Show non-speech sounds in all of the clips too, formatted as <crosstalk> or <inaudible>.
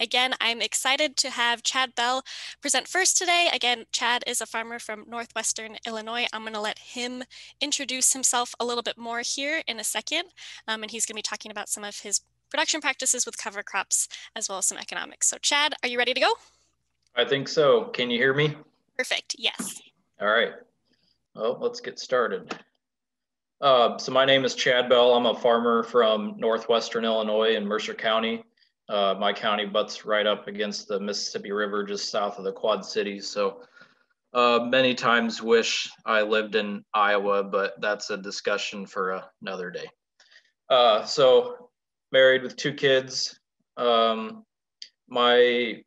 Again, I'm excited to have Chad Bell present first today. Again, Chad is a farmer from Northwestern Illinois. I'm going to let him introduce himself a little bit more here in a second. Um, and he's going to be talking about some of his production practices with cover crops as well as some economics. So Chad, are you ready to go? I think so. Can you hear me? Perfect. Yes. All right. Well, let's get started. Uh, so my name is Chad Bell. I'm a farmer from Northwestern Illinois in Mercer County. Uh, my county butts right up against the Mississippi River just south of the Quad Cities. So uh, many times wish I lived in Iowa, but that's a discussion for another day. Uh, so married with two kids. Um, my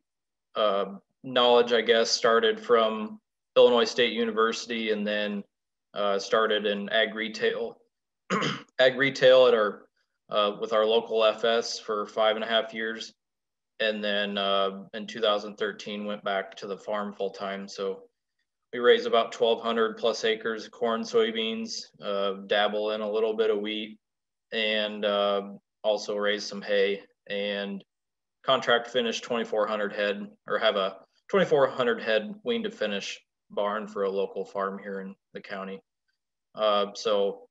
uh, knowledge, I guess, started from Illinois State University and then uh, started in ag retail, <clears throat> ag retail at our uh, with our local FS for five and a half years, and then uh, in 2013 went back to the farm full time. So we raise about 1,200 plus acres of corn, soybeans, uh, dabble in a little bit of wheat, and uh, also raise some hay and contract finish 2,400 head or have a 2,400 head wean to finish barn for a local farm here in the county. Uh, so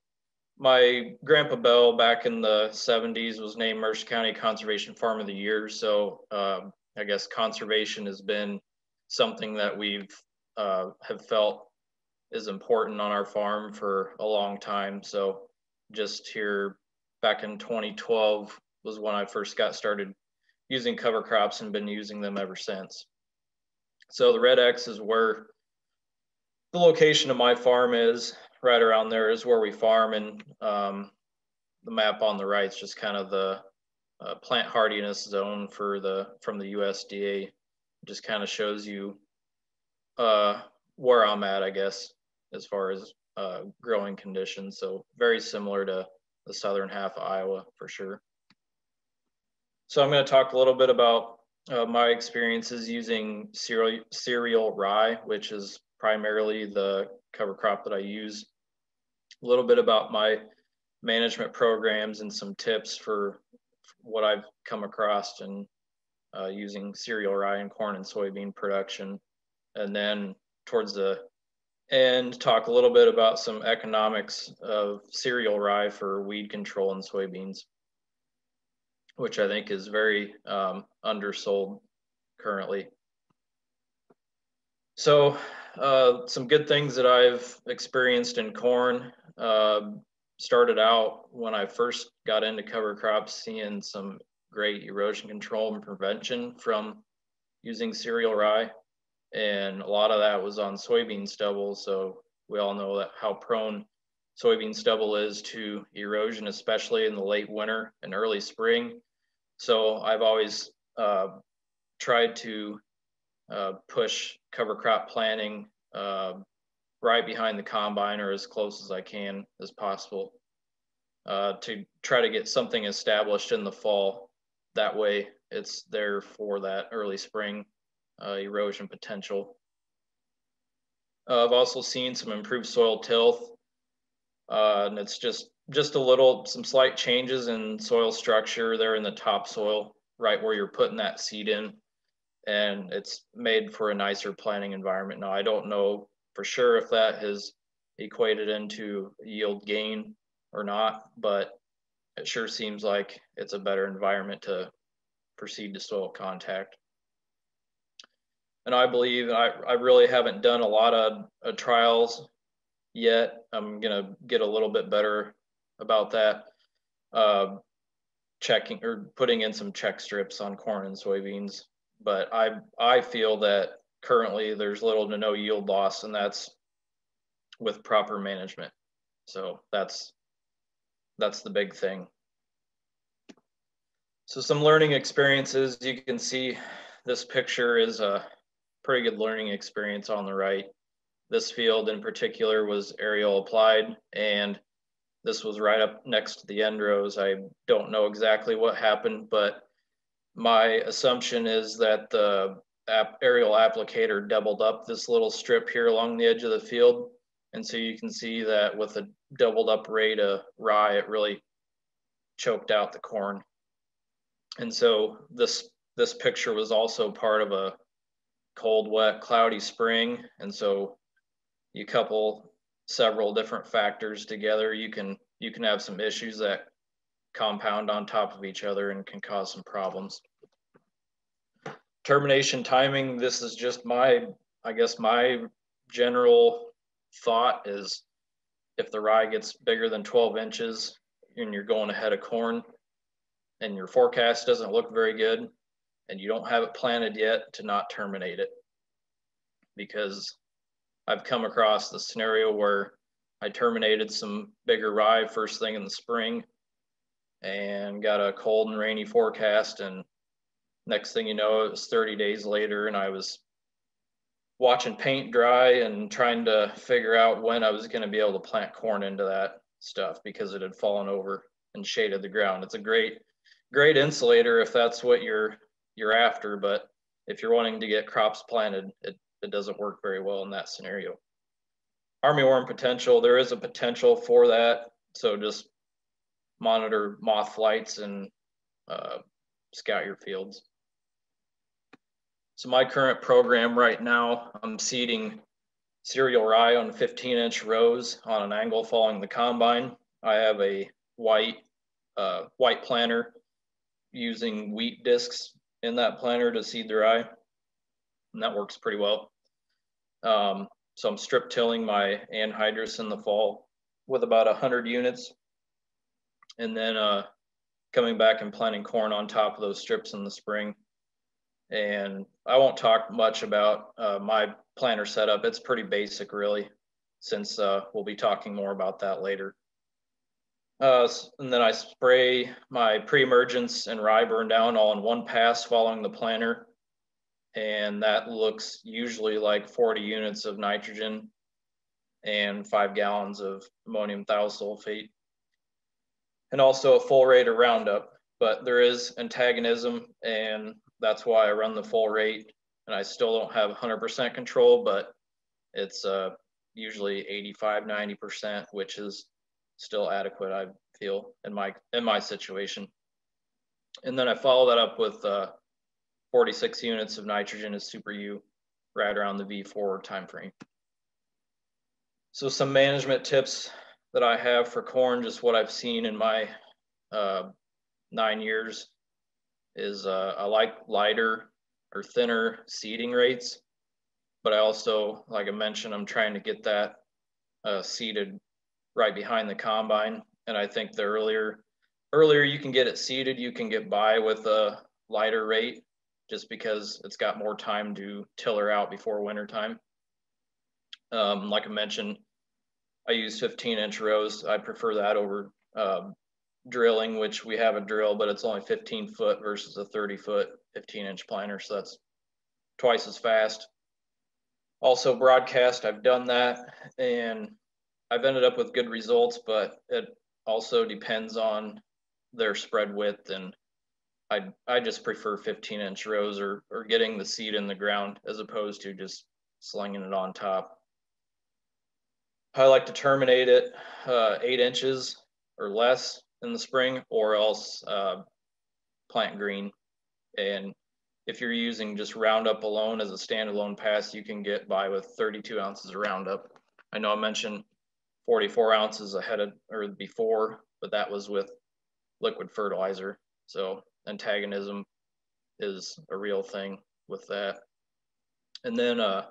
my grandpa Bell back in the 70s was named Mercer County Conservation Farm of the Year. So um, I guess conservation has been something that we've uh, have felt is important on our farm for a long time. So just here back in 2012 was when I first got started using cover crops and been using them ever since. So the red X is where the location of my farm is right around there is where we farm and um, the map on the right is just kind of the uh, plant hardiness zone for the from the USDA. It just kind of shows you uh, where I'm at, I guess, as far as uh, growing conditions. So very similar to the southern half of Iowa for sure. So I'm going to talk a little bit about uh, my experiences using cereal, cereal rye, which is primarily the cover crop that I use. A little bit about my management programs and some tips for what I've come across in uh, using cereal rye and corn and soybean production. And then towards the end, talk a little bit about some economics of cereal rye for weed control in soybeans, which I think is very um, undersold currently. So uh, some good things that I've experienced in corn. Uh, started out when I first got into cover crops, seeing some great erosion control and prevention from using cereal rye. And a lot of that was on soybean stubble. So we all know that how prone soybean stubble is to erosion, especially in the late winter and early spring. So I've always uh, tried to uh, push cover crop planting uh, right behind the combine or as close as I can as possible uh, to try to get something established in the fall. That way it's there for that early spring uh, erosion potential. Uh, I've also seen some improved soil tilth uh, and it's just just a little some slight changes in soil structure there in the topsoil right where you're putting that seed in and it's made for a nicer planting environment. Now, I don't know for sure if that has equated into yield gain or not, but it sure seems like it's a better environment to proceed to soil contact. And I believe I, I really haven't done a lot of uh, trials yet. I'm gonna get a little bit better about that. Uh, checking or putting in some check strips on corn and soybeans but I I feel that currently there's little to no yield loss, and that's with proper management. So that's that's the big thing. So some learning experiences. You can see this picture is a pretty good learning experience on the right. This field in particular was aerial applied, and this was right up next to the end rows. I don't know exactly what happened, but my assumption is that the aerial applicator doubled up this little strip here along the edge of the field. And so you can see that with a doubled up rate of rye, it really choked out the corn. And so this this picture was also part of a cold, wet, cloudy spring. And so you couple several different factors together, you can you can have some issues that compound on top of each other and can cause some problems. Termination timing, this is just my, I guess my general thought is if the rye gets bigger than 12 inches and you're going ahead of corn and your forecast doesn't look very good and you don't have it planted yet to not terminate it because I've come across the scenario where I terminated some bigger rye first thing in the spring and got a cold and rainy forecast. And next thing you know, it was 30 days later, and I was watching paint dry and trying to figure out when I was going to be able to plant corn into that stuff because it had fallen over and shaded the ground. It's a great, great insulator if that's what you're you're after, but if you're wanting to get crops planted, it, it doesn't work very well in that scenario armyworm potential, there is a potential for that. So just monitor moth flights and uh, scout your fields. So my current program right now, I'm seeding cereal rye on 15 inch rows on an angle following the combine. I have a white, uh, white planter using wheat discs in that planter to seed the rye. And that works pretty well. Um, so I'm strip tilling my anhydrous in the fall with about 100 units. And then uh, coming back and planting corn on top of those strips in the spring. And I won't talk much about uh, my planter setup. It's pretty basic, really, since uh, we'll be talking more about that later. Uh, and then I spray my pre-emergence and rye burn down all in one pass following the planter and that looks usually like 40 units of nitrogen and five gallons of ammonium thiosulfate and also a full rate of Roundup. But there is antagonism, and that's why I run the full rate. And I still don't have 100% control, but it's uh, usually 85, 90%, which is still adequate, I feel, in my in my situation. And then I follow that up with uh, 46 units of nitrogen as SuperU right around the V4 timeframe. So some management tips that I have for corn, just what I've seen in my uh, nine years is uh, I like lighter or thinner seeding rates, but I also, like I mentioned, I'm trying to get that uh, seeded right behind the combine. And I think the earlier, earlier you can get it seeded, you can get by with a lighter rate just because it's got more time to tiller out before winter time. Um, like I mentioned, I use 15 inch rows. I prefer that over uh, drilling, which we have a drill, but it's only 15 foot versus a 30 foot 15 inch planter. So that's twice as fast. Also broadcast, I've done that and I've ended up with good results, but it also depends on their spread width and I I just prefer 15 inch rows or or getting the seed in the ground as opposed to just slinging it on top. I like to terminate it uh, eight inches or less in the spring, or else uh, plant green. And if you're using just Roundup alone as a standalone pass, you can get by with 32 ounces of Roundup. I know I mentioned 44 ounces ahead of or before, but that was with liquid fertilizer. So antagonism is a real thing with that. And then uh,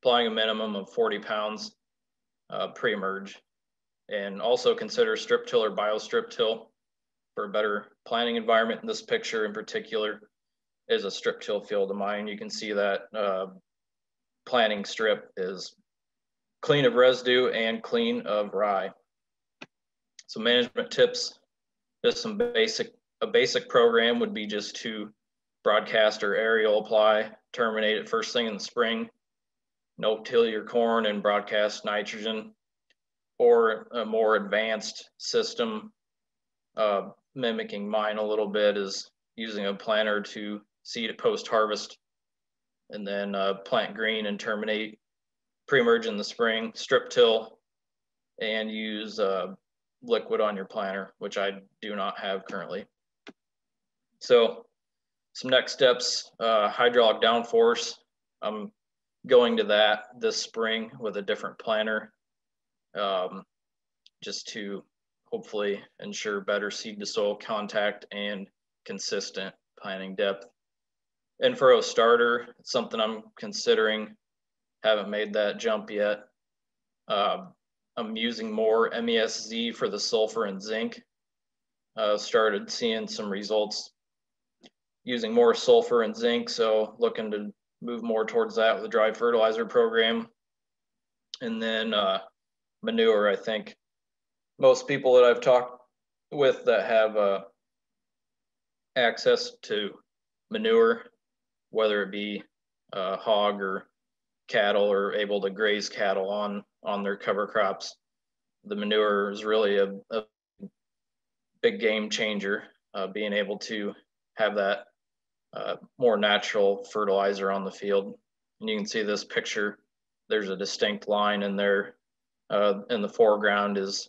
applying a minimum of 40 pounds uh, pre-emerge. And also consider strip till or biostrip till for a better planting environment. In this picture in particular is a strip till field of mine. You can see that uh, planting strip is clean of residue and clean of rye. So management tips, just some basic a basic program would be just to broadcast or aerial apply, terminate it first thing in the spring, no till your corn and broadcast nitrogen, or a more advanced system uh, mimicking mine a little bit is using a planter to seed it post harvest and then uh, plant green and terminate pre-emerge in the spring, strip till, and use uh, liquid on your planter, which I do not have currently. So some next steps, uh, hydraulic downforce. I'm going to that this spring with a different planter um, just to hopefully ensure better seed to soil contact and consistent planting depth. And for a starter, it's something I'm considering. Haven't made that jump yet. Uh, I'm using more MESZ for the sulfur and zinc. Uh, started seeing some results using more sulfur and zinc. So looking to move more towards that with the dry fertilizer program. And then uh, manure, I think most people that I've talked with that have uh, access to manure, whether it be uh, hog or cattle or able to graze cattle on on their cover crops, the manure is really a, a big game changer. Uh, being able to have that uh, more natural fertilizer on the field. And you can see this picture, there's a distinct line in there. Uh, in the foreground is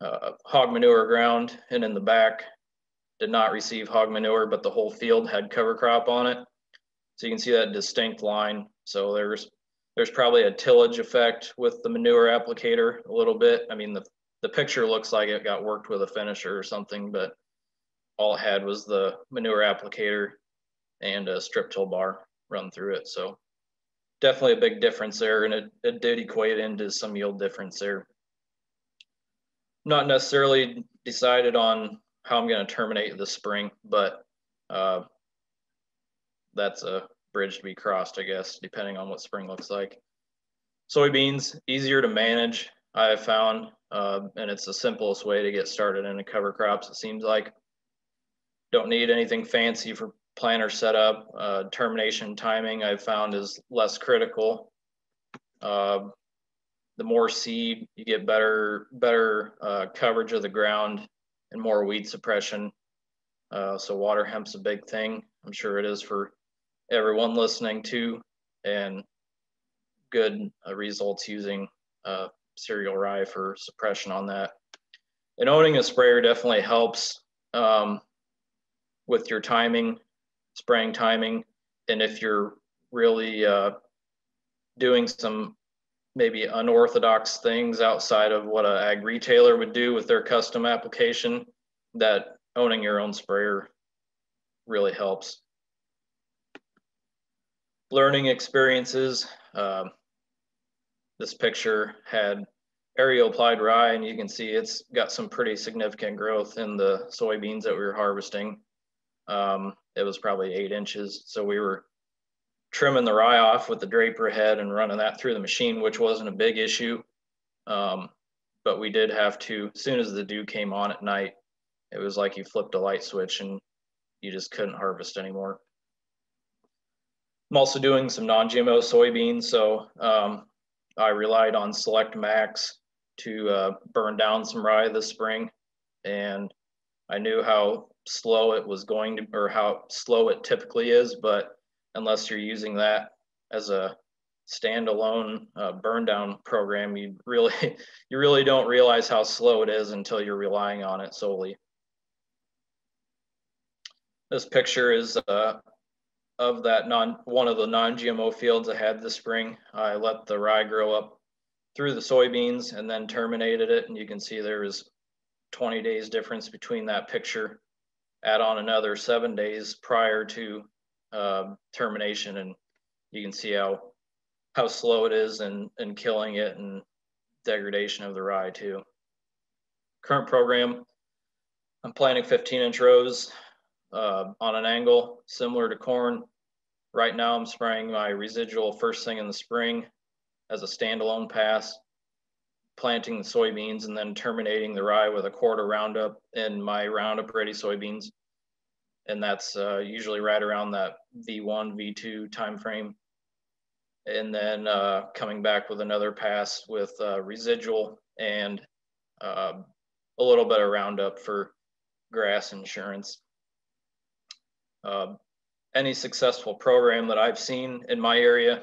uh, hog manure ground and in the back did not receive hog manure, but the whole field had cover crop on it. So you can see that distinct line. So there's there's probably a tillage effect with the manure applicator a little bit. I mean, the, the picture looks like it got worked with a finisher or something, but all it had was the manure applicator and a strip till bar run through it. So definitely a big difference there. And it, it did equate into some yield difference there. Not necessarily decided on how I'm going to terminate the spring, but uh, that's a bridge to be crossed, I guess, depending on what spring looks like. Soybeans, easier to manage, I have found, uh, and it's the simplest way to get started in a cover crops, it seems like. Don't need anything fancy for planter setup, uh, termination timing I've found is less critical. Uh, the more seed, you get better better uh, coverage of the ground and more weed suppression. Uh, so water hemp's a big thing. I'm sure it is for everyone listening too, and good uh, results using uh, cereal rye for suppression on that. And owning a sprayer definitely helps um, with your timing spraying timing, and if you're really uh, doing some maybe unorthodox things outside of what an ag retailer would do with their custom application, that owning your own sprayer really helps. Learning experiences. Uh, this picture had aerial applied rye, and you can see it's got some pretty significant growth in the soybeans that we were harvesting. Um, it was probably eight inches. So we were trimming the rye off with the draper head and running that through the machine, which wasn't a big issue. Um, but we did have to, as soon as the dew came on at night, it was like you flipped a light switch and you just couldn't harvest anymore. I'm also doing some non-GMO soybeans. So um, I relied on Select Max to uh, burn down some rye this spring. And I knew how slow it was going to, or how slow it typically is, but unless you're using that as a standalone uh, burn down program, you really, <laughs> you really don't realize how slow it is until you're relying on it solely. This picture is uh, of that non, one of the non-GMO fields I had this spring. I let the rye grow up through the soybeans and then terminated it. And you can see there was 20 days difference between that picture add on another seven days prior to uh, termination, and you can see how how slow it is and and killing it and degradation of the rye too. Current program, I'm planting 15 inch rows uh, on an angle similar to corn. Right now I'm spraying my residual first thing in the spring as a standalone pass, planting the soybeans and then terminating the rye with a quarter Roundup in my Roundup ready soybeans and that's uh, usually right around that V1, V2 timeframe. And then uh, coming back with another pass with uh, residual and uh, a little bit of Roundup for grass insurance. Um, any successful program that I've seen in my area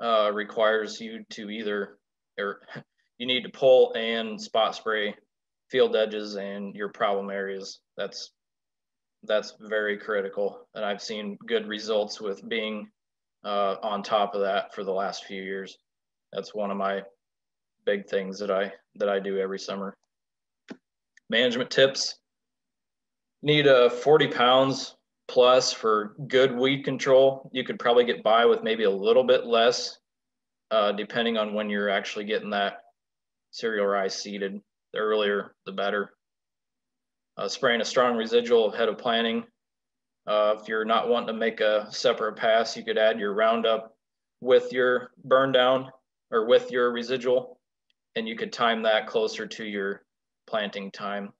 uh, requires you to either, or you need to pull and spot spray field edges and your problem areas. That's that's very critical. And I've seen good results with being uh, on top of that for the last few years. That's one of my big things that I that I do every summer. Management tips. Need a 40 pounds plus for good weed control. You could probably get by with maybe a little bit less, uh, depending on when you're actually getting that cereal rye seeded. The earlier, the better. Uh, spraying a strong residual ahead of planting. Uh, if you're not wanting to make a separate pass, you could add your Roundup with your burn down or with your residual, and you could time that closer to your planting time.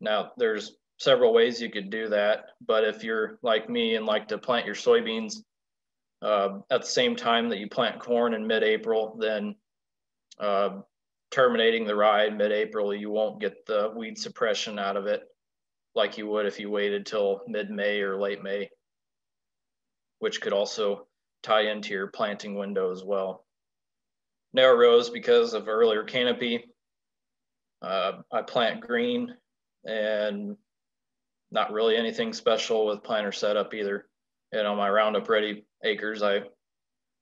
Now, there's several ways you could do that, but if you're like me and like to plant your soybeans uh, at the same time that you plant corn in mid-April, then uh, terminating the ride mid-April, you won't get the weed suppression out of it like you would if you waited till mid-May or late May, which could also tie into your planting window as well. Narrow rows because of earlier canopy. Uh, I plant green and not really anything special with planter setup either. And on my Roundup Ready acres, I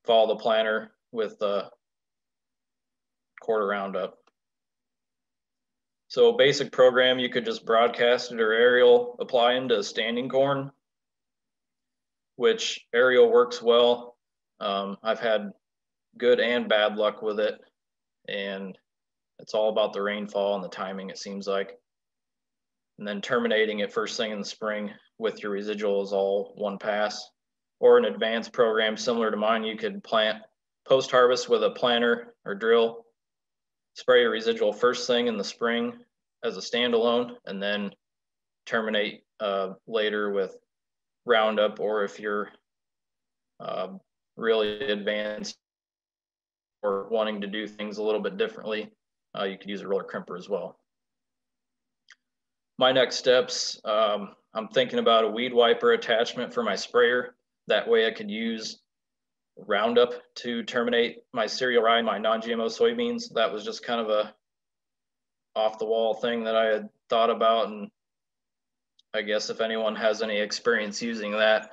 follow the planter with the quarter Roundup. So basic program, you could just broadcast it or aerial apply into standing corn, which aerial works well. Um, I've had good and bad luck with it. And it's all about the rainfall and the timing, it seems like. And then terminating it first thing in the spring with your residual is all one pass. Or an advanced program similar to mine, you could plant post harvest with a planter or drill spray your residual first thing in the spring as a standalone and then terminate uh, later with Roundup or if you're uh, really advanced or wanting to do things a little bit differently, uh, you could use a roller crimper as well. My next steps, um, I'm thinking about a weed wiper attachment for my sprayer. That way I could use Roundup to terminate my cereal rye, my non-GMO soybeans. That was just kind of a off the wall thing that I had thought about. And I guess if anyone has any experience using that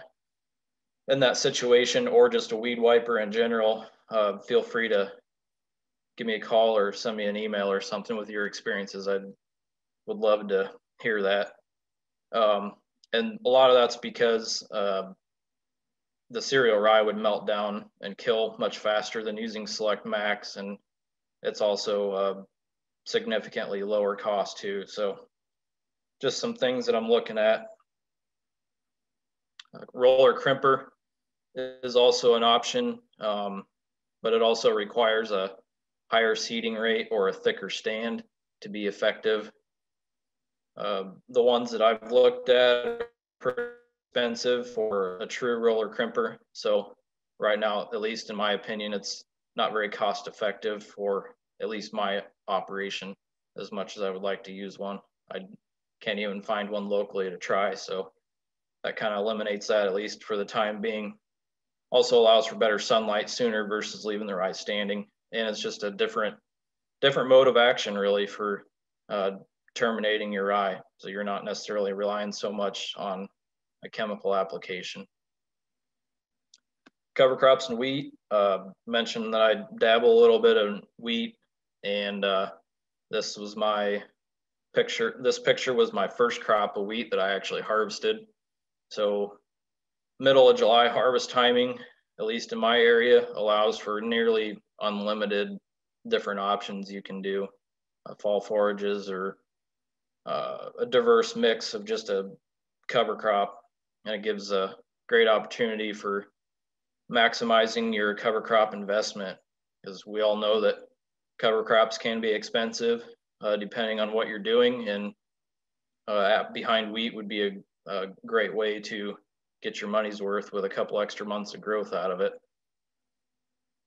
in that situation or just a weed wiper in general, uh, feel free to give me a call or send me an email or something with your experiences. I would love to hear that. Um, and a lot of that's because uh, the cereal rye would melt down and kill much faster than using Select Max, and it's also uh, significantly lower cost too. So just some things that I'm looking at. Uh, roller crimper is also an option, um, but it also requires a higher seeding rate or a thicker stand to be effective. Uh, the ones that I've looked at expensive for a true roller crimper. So right now, at least in my opinion, it's not very cost effective for at least my operation as much as I would like to use one. I can't even find one locally to try. So that kind of eliminates that at least for the time being. Also allows for better sunlight sooner versus leaving the rye standing. And it's just a different, different mode of action really for uh, terminating your rye. So you're not necessarily relying so much on a chemical application. Cover crops and wheat, uh, mentioned that I dabble a little bit in wheat and uh, this was my picture. This picture was my first crop of wheat that I actually harvested. So middle of July harvest timing, at least in my area, allows for nearly unlimited different options you can do. Uh, fall forages or uh, a diverse mix of just a cover crop and it gives a great opportunity for maximizing your cover crop investment because we all know that cover crops can be expensive uh, depending on what you're doing and uh, behind wheat would be a, a, great way to get your money's worth with a couple extra months of growth out of it.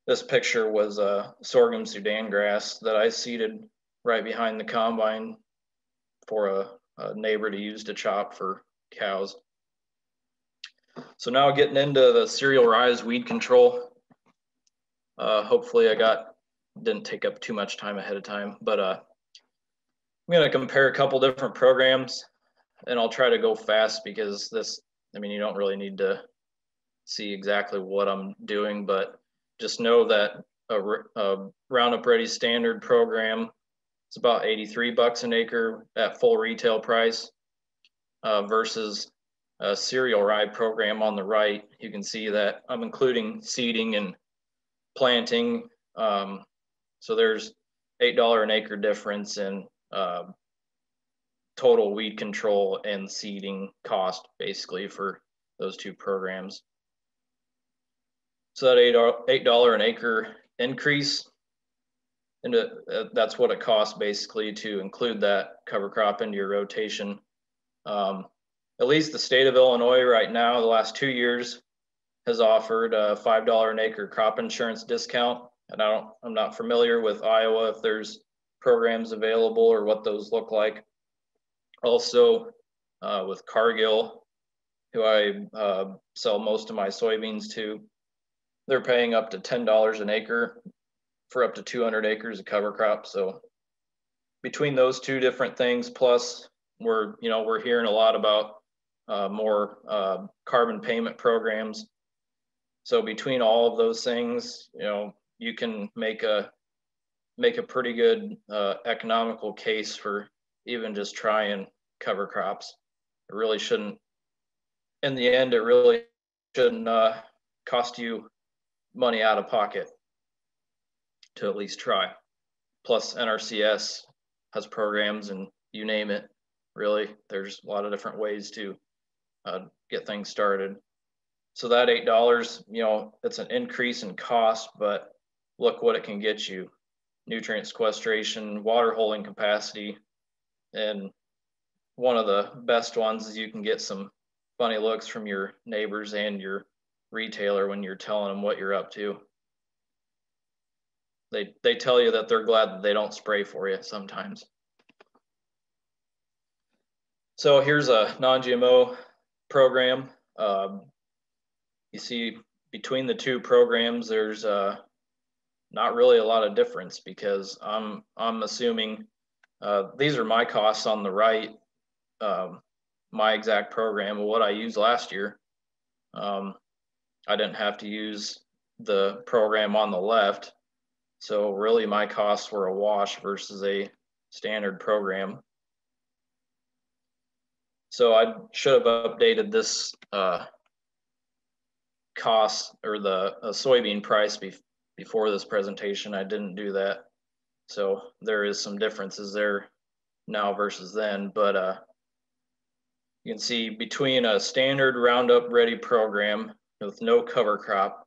This picture was a sorghum Sudan grass that I seeded right behind the combine for a, a neighbor to use to chop for cows. So now getting into the cereal rise weed control. Uh, hopefully I got, didn't take up too much time ahead of time, but uh, I'm gonna compare a couple different programs. and I'll try to go fast because this, I mean, you don't really need to see exactly what I'm doing, but just know that a, a Roundup Ready standard program, it's about 83 bucks an acre at full retail price uh, versus a cereal rye program on the right. You can see that I'm including seeding and planting. Um, so there's $8 an acre difference in uh, total weed control and seeding cost basically for those two programs. So that $8, eight dollar an acre increase, and uh, that's what it costs basically to include that cover crop into your rotation. Um, at least the state of Illinois right now, the last two years, has offered a five dollar an acre crop insurance discount. And I don't, I'm not familiar with Iowa if there's programs available or what those look like. Also, uh, with Cargill, who I uh, sell most of my soybeans to, they're paying up to $10 an acre for up to 200 acres of cover crop. So between those two different things, plus we're, you know, we're hearing a lot about uh, more uh, carbon payment programs. So between all of those things, you know, you can make a make a pretty good uh, economical case for even just try and cover crops. It really shouldn't, in the end, it really shouldn't uh, cost you money out of pocket to at least try. Plus, NRCS has programs and you name it, really, there's a lot of different ways to uh, get things started. So that $8, you know, it's an increase in cost, but look what it can get you nutrient sequestration, water holding capacity, and one of the best ones is you can get some funny looks from your neighbors and your retailer when you're telling them what you're up to. They, they tell you that they're glad that they don't spray for you sometimes. So here's a non-GMO program. Um, you see between the two programs, there's uh, not really a lot of difference because I'm I'm assuming uh, these are my costs on the right, um, my exact program what I used last year. Um, I didn't have to use the program on the left, so really my costs were a wash versus a standard program. So I should have updated this uh, cost or the uh, soybean price be before this presentation. I didn't do that. So there is some differences there now versus then, but uh, you can see between a standard Roundup Ready program with no cover crop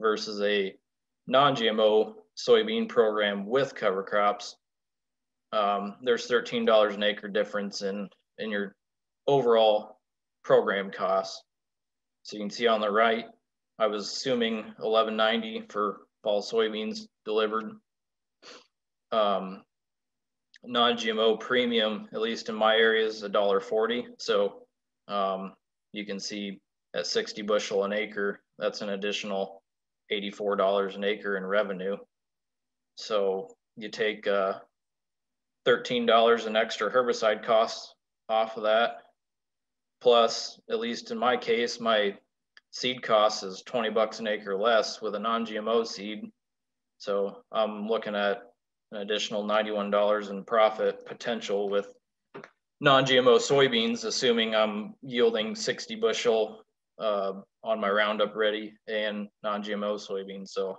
versus a non-GMO soybean program with cover crops, um, there's $13 an acre difference in, in your overall program costs. So you can see on the right, I was assuming 1190 for fall soybeans delivered. Um, non-GMO premium, at least in my area, is a dollar forty. So um, you can see at 60 bushel an acre, that's an additional $84 an acre in revenue. So you take uh, $13 in extra herbicide costs off of that. Plus, at least in my case, my seed cost is 20 bucks an acre less with a non-GMO seed. So I'm looking at an additional $91 in profit potential with non-GMO soybeans, assuming I'm yielding 60 bushel uh, on my Roundup Ready and non-GMO soybeans. So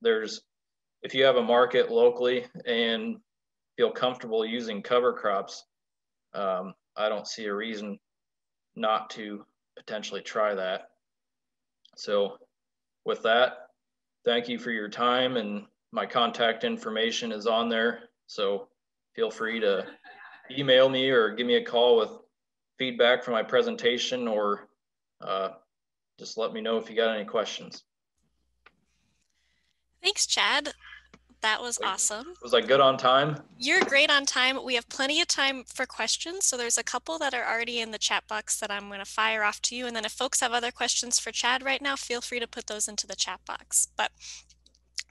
there's, if you have a market locally and feel comfortable using cover crops, um, I don't see a reason not to potentially try that. So with that, thank you for your time and my contact information is on there. So feel free to email me or give me a call with feedback for my presentation or uh, just let me know if you got any questions. Thanks, Chad. That was awesome. Was I good on time? You're great on time. We have plenty of time for questions. So there's a couple that are already in the chat box that I'm going to fire off to you. And then if folks have other questions for Chad right now, feel free to put those into the chat box. But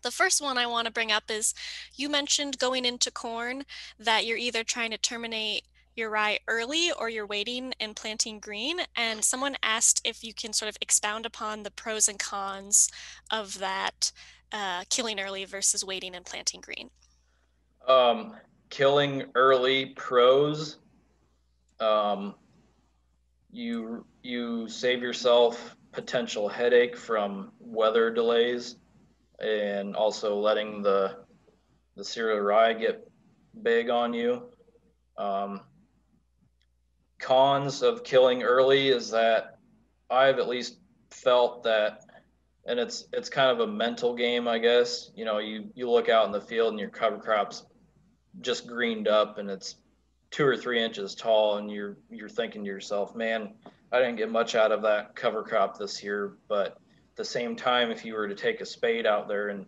the first one I want to bring up is you mentioned going into corn that you're either trying to terminate your rye early or you're waiting and planting green. And someone asked if you can sort of expound upon the pros and cons of that uh, killing early versus waiting and planting green. Um, killing early pros. Um, you you save yourself potential headache from weather delays and also letting the the cereal rye get big on you. Um, cons of killing early is that I've at least felt that, and it's it's kind of a mental game, I guess. You know, you you look out in the field and your cover crops just greened up and it's two or three inches tall, and you're you're thinking to yourself, man, I didn't get much out of that cover crop this year, but at the same time, if you were to take a spade out there and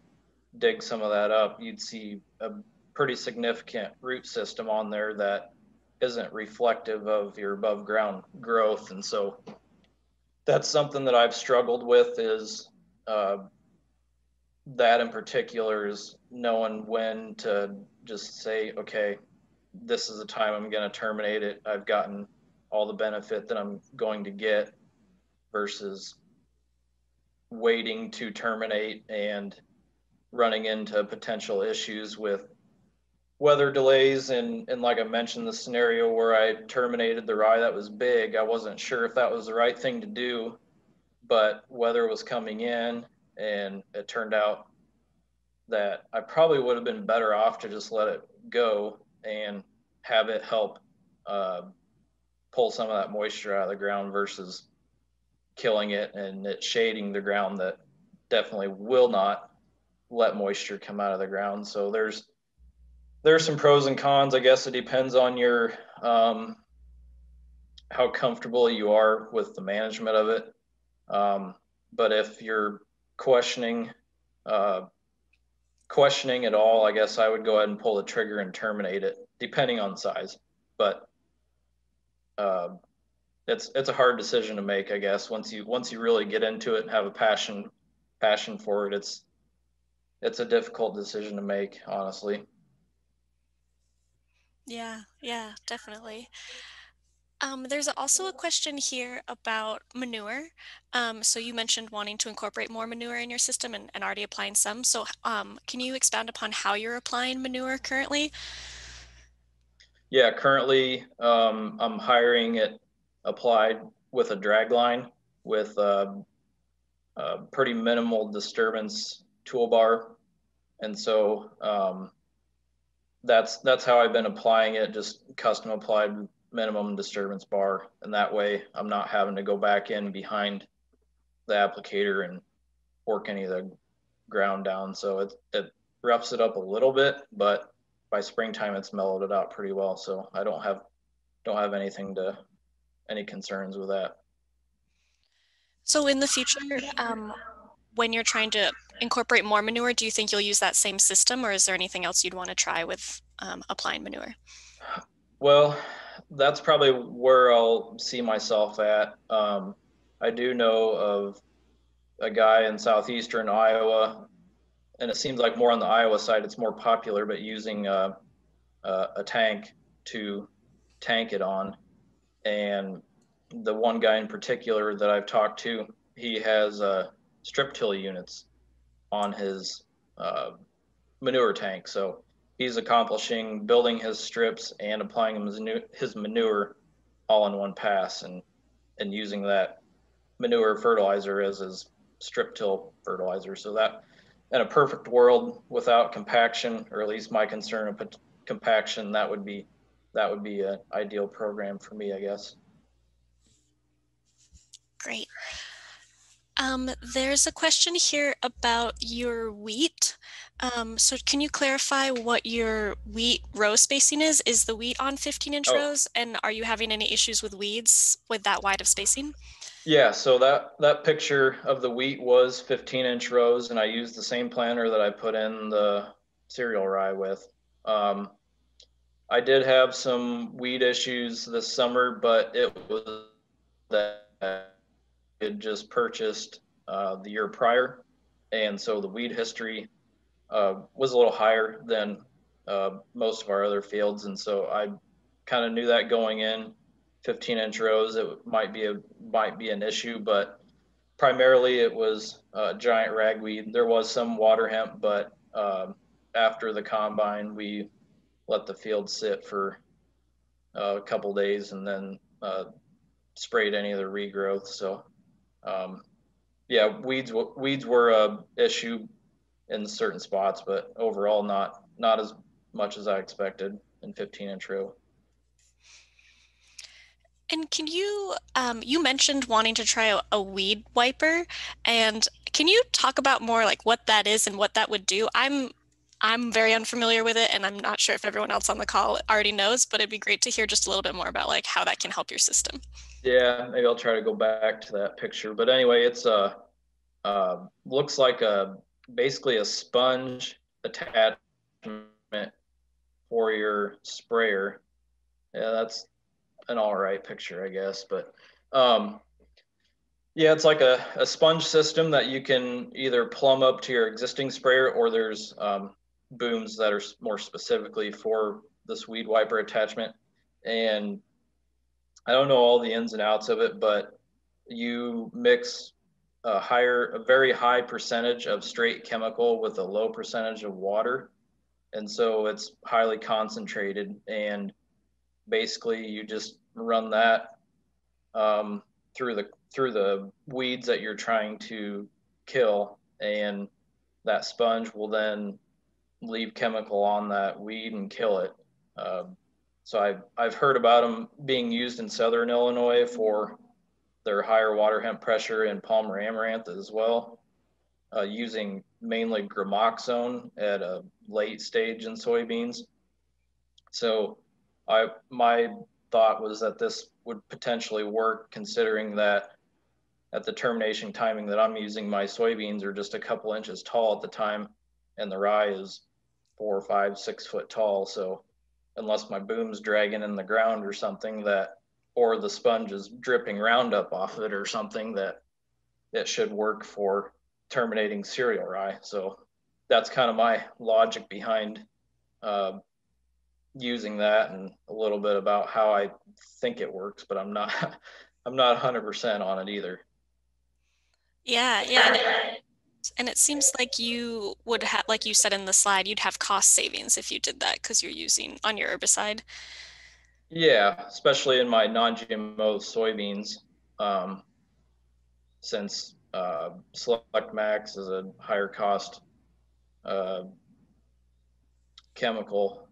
dig some of that up, you'd see a pretty significant root system on there that isn't reflective of your above ground growth. And so that's something that I've struggled with is uh, that in particular is knowing when to just say, okay, this is the time I'm going to terminate it. I've gotten all the benefit that I'm going to get versus waiting to terminate and running into potential issues with weather delays and and like I mentioned the scenario where I terminated the rye that was big I wasn't sure if that was the right thing to do but weather was coming in and it turned out that I probably would have been better off to just let it go and have it help uh, pull some of that moisture out of the ground versus killing it and it shading the ground that definitely will not let moisture come out of the ground so there's there's some pros and cons. I guess it depends on your um, how comfortable you are with the management of it. Um, but if you're questioning uh, questioning at all, I guess I would go ahead and pull the trigger and terminate it, depending on size. But uh, it's it's a hard decision to make, I guess. Once you once you really get into it and have a passion passion for it, it's it's a difficult decision to make, honestly. Yeah, yeah, definitely. Um, there's also a question here about manure. Um, so you mentioned wanting to incorporate more manure in your system and, and already applying some. So um, can you expound upon how you're applying manure currently? Yeah, currently um, I'm hiring it applied with a drag line with a, a pretty minimal disturbance toolbar. And so um, that's that's how I've been applying it, just custom applied minimum disturbance bar. And that way I'm not having to go back in behind the applicator and work any of the ground down. So it, it roughs it up a little bit, but by springtime it's mellowed it out pretty well. So I don't have don't have anything to any concerns with that. So in the future, um, when you're trying to incorporate more manure, do you think you'll use that same system or is there anything else you'd want to try with um, applying manure? Well, that's probably where I'll see myself at. Um, I do know of a guy in southeastern Iowa, and it seems like more on the Iowa side, it's more popular, but using a, a, a tank to tank it on. And the one guy in particular that I've talked to, he has uh, strip till units on his uh, manure tank. So he's accomplishing building his strips and applying his his manure all in one pass and, and using that manure fertilizer as his strip till fertilizer. So that in a perfect world without compaction, or at least my concern of compaction, that would be that would be an ideal program for me, I guess. Great. Um, there's a question here about your wheat. Um, so can you clarify what your wheat row spacing is? Is the wheat on 15 inch oh. rows and are you having any issues with weeds with that wide of spacing? Yeah, so that, that picture of the wheat was 15 inch rows and I used the same planter that I put in the cereal rye with. Um, I did have some weed issues this summer, but it was that had just purchased uh, the year prior, and so the weed history uh, was a little higher than uh, most of our other fields, and so I kind of knew that going in. 15 inch rows, it might be a might be an issue, but primarily it was uh, giant ragweed. There was some water hemp, but um, after the combine, we let the field sit for uh, a couple days and then uh, sprayed any of the regrowth. So, um, yeah, weeds weeds were a issue in certain spots, but overall not not as much as I expected in 15 inch row. And can you, um, you mentioned wanting to try a, a, weed wiper, and can you talk about more like what that is and what that would do? I'm, I'm very unfamiliar with it, and I'm not sure if everyone else on the call already knows, but it'd be great to hear just a little bit more about like how that can help your system. Yeah, maybe I'll try to go back to that picture. But anyway, it's a uh, looks like a basically a sponge attachment for your sprayer. Yeah, that's an all right picture, I guess. But um, yeah, it's like a, a sponge system that you can either plumb up to your existing sprayer or there's um, booms that are more specifically for this weed wiper attachment. And I don't know all the ins and outs of it, but you mix a higher, a very high percentage of straight chemical with a low percentage of water. And so it's highly concentrated and basically you just run that um, through the through the weeds that you're trying to kill and that sponge will then leave chemical on that weed and kill it. Uh, so I've, I've heard about them being used in southern Illinois for their higher water hemp pressure in Palmer amaranth as well, uh, using mainly gramoxone at a late stage in soybeans. So I my thought was that this would potentially work considering that at the termination timing that I'm using, my soybeans are just a couple inches tall at the time, and the rye is four, five, six foot tall. So unless my boom's dragging in the ground or something that or the sponge is dripping Roundup off of it or something that it should work for terminating cereal rye. So that's kind of my logic behind uh, using that and a little bit about how I think it works, but I'm not <laughs> I'm not 100% on it either. Yeah, yeah. And it seems like you would have, like you said in the slide, you'd have cost savings if you did that because you're using on your herbicide. Yeah, especially in my non-GMO soybeans, um, since uh, Select Max is a higher cost uh, chemical,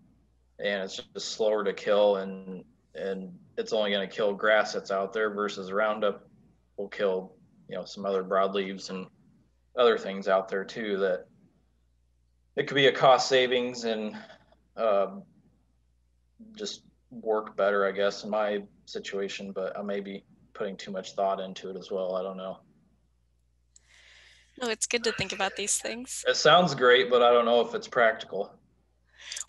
and it's just slower to kill, and and it's only going to kill grass that's out there versus Roundup will kill you know some other broadleaves and other things out there too that it could be a cost savings and um, just work better, I guess, in my situation, but I may be putting too much thought into it as well. I don't know. No, it's good to think about these things. It sounds great, but I don't know if it's practical.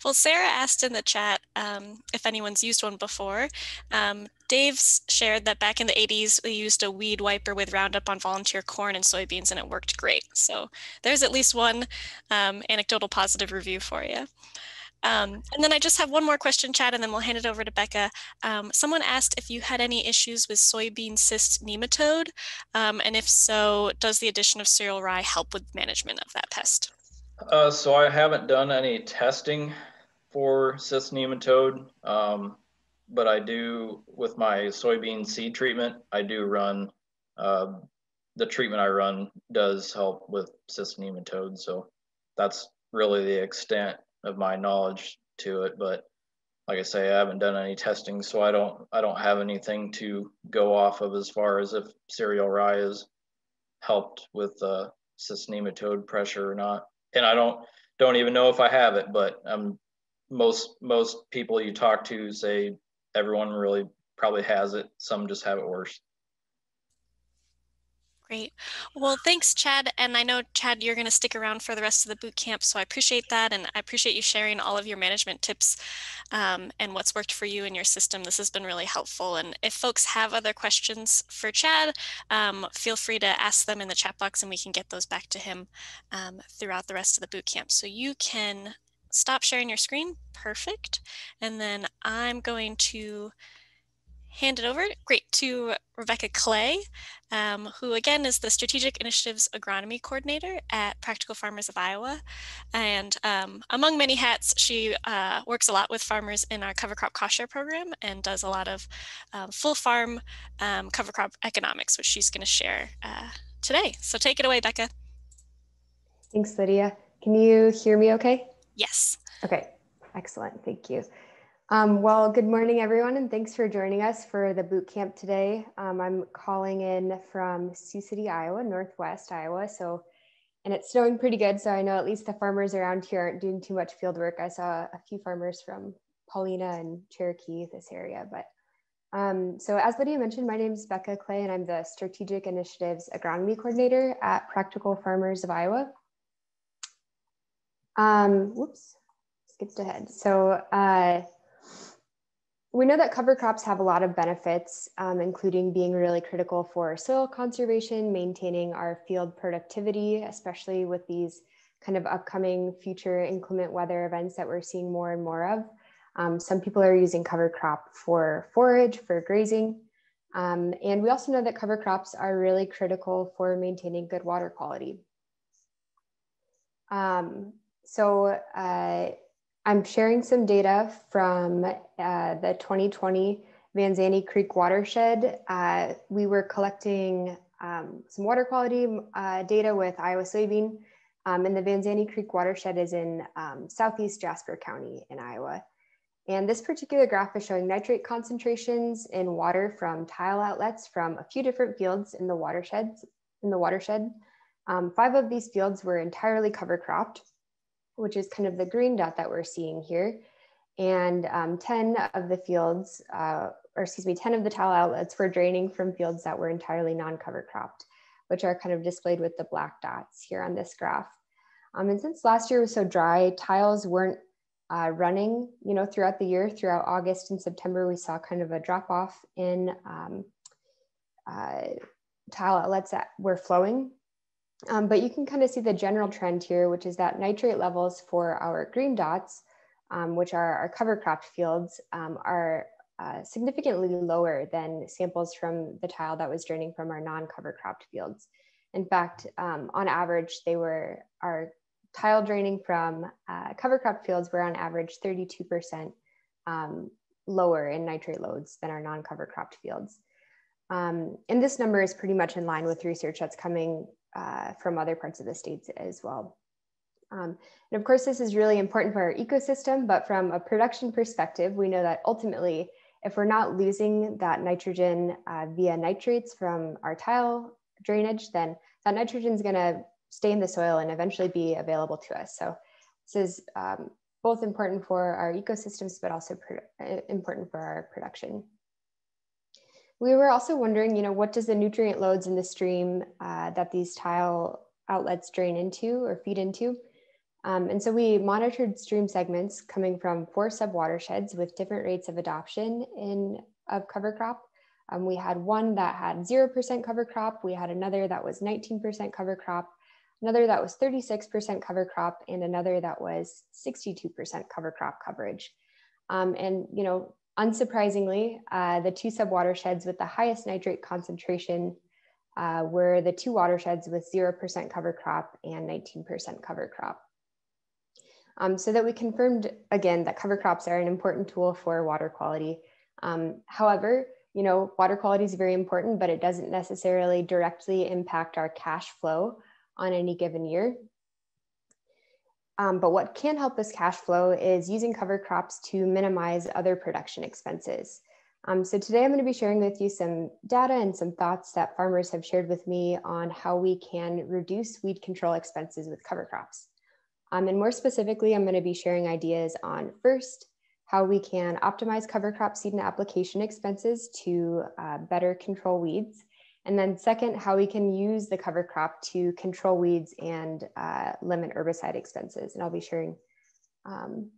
Well, Sarah asked in the chat um, if anyone's used one before. Um, Dave's shared that back in the 80s, we used a weed wiper with Roundup on volunteer corn and soybeans, and it worked great. So there's at least one um, anecdotal positive review for you. Um, and then I just have one more question, Chad, and then we'll hand it over to Becca. Um, someone asked if you had any issues with soybean cyst nematode, um, and if so, does the addition of cereal rye help with management of that pest? Uh, so I haven't done any testing for cyst nematode, um, but I do with my soybean seed treatment. I do run uh, the treatment I run does help with cyst nematode, so that's really the extent of my knowledge to it. But like I say, I haven't done any testing, so I don't I don't have anything to go off of as far as if cereal rye has helped with uh, cyst nematode pressure or not. And I don't don't even know if I have it, but um, most most people you talk to say everyone really probably has it. Some just have it worse. Great. Well, thanks, Chad. And I know, Chad, you're going to stick around for the rest of the boot camp, so I appreciate that. And I appreciate you sharing all of your management tips um, and what's worked for you in your system. This has been really helpful. And if folks have other questions for Chad, um, feel free to ask them in the chat box and we can get those back to him um, throughout the rest of the boot camp. So you can stop sharing your screen. Perfect. And then I'm going to hand it over, great, to Rebecca Clay, um, who again is the Strategic Initiatives Agronomy Coordinator at Practical Farmers of Iowa. And um, among many hats, she uh, works a lot with farmers in our cover crop cost share program and does a lot of um, full farm um, cover crop economics, which she's going to share uh, today. So take it away, Becca. Thanks, Lydia. Can you hear me okay? Yes. Okay, excellent. Thank you. Um, well, good morning, everyone, and thanks for joining us for the boot camp today. Um, I'm calling in from Sioux City, Iowa, Northwest Iowa. So, and it's snowing pretty good. So I know at least the farmers around here aren't doing too much field work. I saw a few farmers from Paullina and Cherokee, this area. But um, so as Lydia mentioned, my name is Becca Clay, and I'm the Strategic Initiatives Agronomy Coordinator at Practical Farmers of Iowa. Um, whoops, skipped ahead. So uh, we know that cover crops have a lot of benefits, um, including being really critical for soil conservation, maintaining our field productivity, especially with these kind of upcoming future inclement weather events that we're seeing more and more of. Um, some people are using cover crop for forage, for grazing. Um, and we also know that cover crops are really critical for maintaining good water quality. Um, so uh, I'm sharing some data from uh, the 2020 Vanzani Creek watershed. Uh, we were collecting um, some water quality uh, data with Iowa Soybean, um, and the Vanzani Creek watershed is in um, southeast Jasper County in Iowa. And this particular graph is showing nitrate concentrations in water from tile outlets from a few different fields in the watersheds. In the watershed, um, five of these fields were entirely cover cropped, which is kind of the green dot that we're seeing here. And um, 10 of the fields, uh, or excuse me, 10 of the tile outlets were draining from fields that were entirely non-cover cropped, which are kind of displayed with the black dots here on this graph. Um, and since last year was so dry, tiles weren't uh, running, you know, throughout the year, throughout August and September, we saw kind of a drop off in um, uh, tile outlets that were flowing um, but you can kind of see the general trend here, which is that nitrate levels for our green dots, um, which are our cover cropped fields, um, are uh, significantly lower than samples from the tile that was draining from our non-cover cropped fields. In fact, um, on average, they were our tile draining from uh, cover cropped fields were on average 32% um, lower in nitrate loads than our non-cover cropped fields. Um, and this number is pretty much in line with research that's coming uh, from other parts of the states as well. Um, and of course, this is really important for our ecosystem, but from a production perspective, we know that ultimately, if we're not losing that nitrogen uh, via nitrates from our tile drainage, then that nitrogen is going to stay in the soil and eventually be available to us. So this is um, both important for our ecosystems, but also uh, important for our production. We were also wondering, you know, what does the nutrient loads in the stream uh, that these tile outlets drain into or feed into? Um, and so we monitored stream segments coming from four sub-watersheds with different rates of adoption in of cover crop. Um, we had one that had 0% cover crop. We had another that was 19% cover crop, another that was 36% cover crop, and another that was 62% cover crop coverage. Um, and, you know, Unsurprisingly, uh, the two sub-watersheds with the highest nitrate concentration uh, were the two watersheds with 0% cover crop and 19% cover crop. Um, so that we confirmed again that cover crops are an important tool for water quality. Um, however, you know, water quality is very important, but it doesn't necessarily directly impact our cash flow on any given year. Um, but what can help us cash flow is using cover crops to minimize other production expenses. Um, so today I'm going to be sharing with you some data and some thoughts that farmers have shared with me on how we can reduce weed control expenses with cover crops. Um, and more specifically, I'm going to be sharing ideas on first, how we can optimize cover crop seed and application expenses to uh, better control weeds. And then second, how we can use the cover crop to control weeds and uh, limit herbicide expenses. And I'll be sharing, um,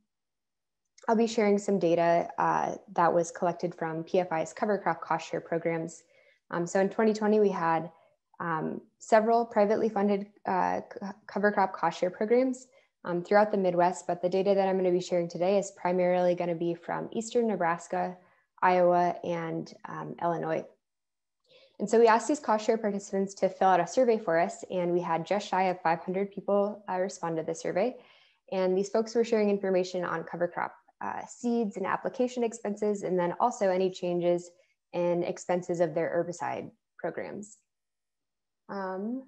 I'll be sharing some data uh, that was collected from PFI's cover crop cost share programs. Um, so in 2020, we had um, several privately funded uh, cover crop cost share programs. um, throughout the Midwest, but the data that I'm going to be sharing today is primarily going to be from Eastern Nebraska, Iowa, and um, Illinois. And so we asked these cost share participants to fill out a survey for us, and we had just shy of 500 people uh, respond to the survey. And these folks were sharing information on cover crop uh, seeds and application expenses, and then also any changes in expenses of their herbicide programs. Um,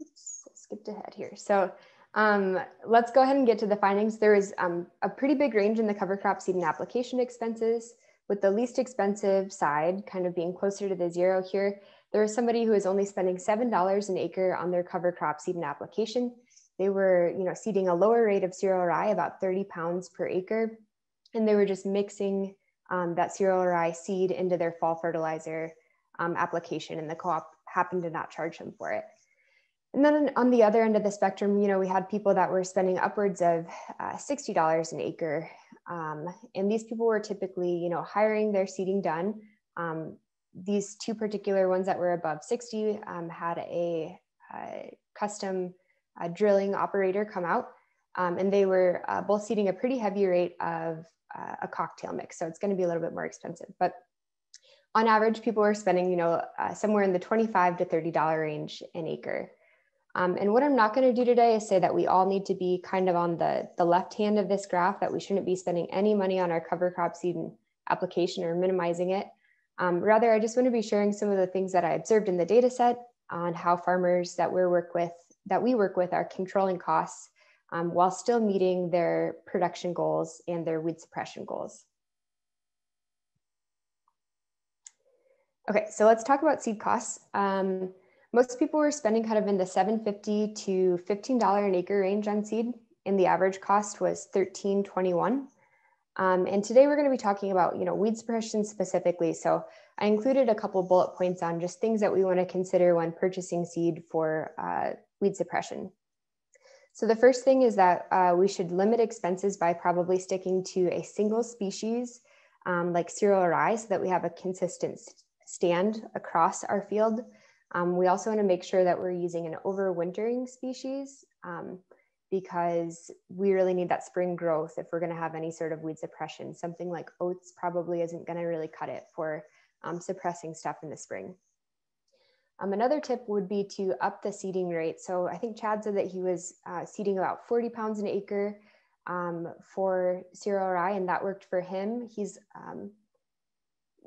oops, skipped ahead here. So um, let's go ahead and get to the findings. There is um, a pretty big range in the cover crop seed and application expenses with the least expensive side kind of being closer to the zero here. There is somebody who is only spending $7 an acre on their cover crop seed and application. They were, you know, seeding a lower rate of cereal rye, about 30 pounds per acre, and they were just mixing um, that cereal rye seed into their fall fertilizer um, application, and the co-op happened to not charge them for it. And then on the other end of the spectrum, you know, we had people that were spending upwards of uh, $60 an acre. Um, and these people were typically, you know, hiring their seeding done. Um, these two particular ones that were above 60 um, had a, a custom uh, drilling operator come out. Um, and they were uh, both seeding a pretty heavy rate of uh, a cocktail mix. So it's going to be a little bit more expensive. But on average, people were spending, you know, uh, somewhere in the 25 to $30 range an acre. Um, and what I'm not going to do today is say that we all need to be kind of on the, the left hand of this graph, that we shouldn't be spending any money on our cover crop seed application or minimizing it. Um, rather, I just want to be sharing some of the things that I observed in the data set on how farmers that we work with, that we work with are controlling costs um, while still meeting their production goals and their weed suppression goals. Okay, so let's talk about seed costs. Um, most people were spending kind of in the 750 to $15 an acre range on seed, and the average cost was 13.21. Um, and today we're going to be talking about, you know, weed suppression specifically. So I included a couple bullet points on just things that we want to consider when purchasing seed for uh, weed suppression. So the first thing is that uh, we should limit expenses by probably sticking to a single species um, like cereal or rye so that we have a consistent stand across our field. Um, we also want to make sure that we're using an overwintering species um, because we really need that spring growth if we're going to have any sort of weed suppression. Something like oats probably isn't going to really cut it for um, suppressing stuff in the spring. Um, another tip would be to up the seeding rate. So I think Chad said that he was uh, seeding about 40 pounds an acre um, for cereal rye, and that worked for him. He's um,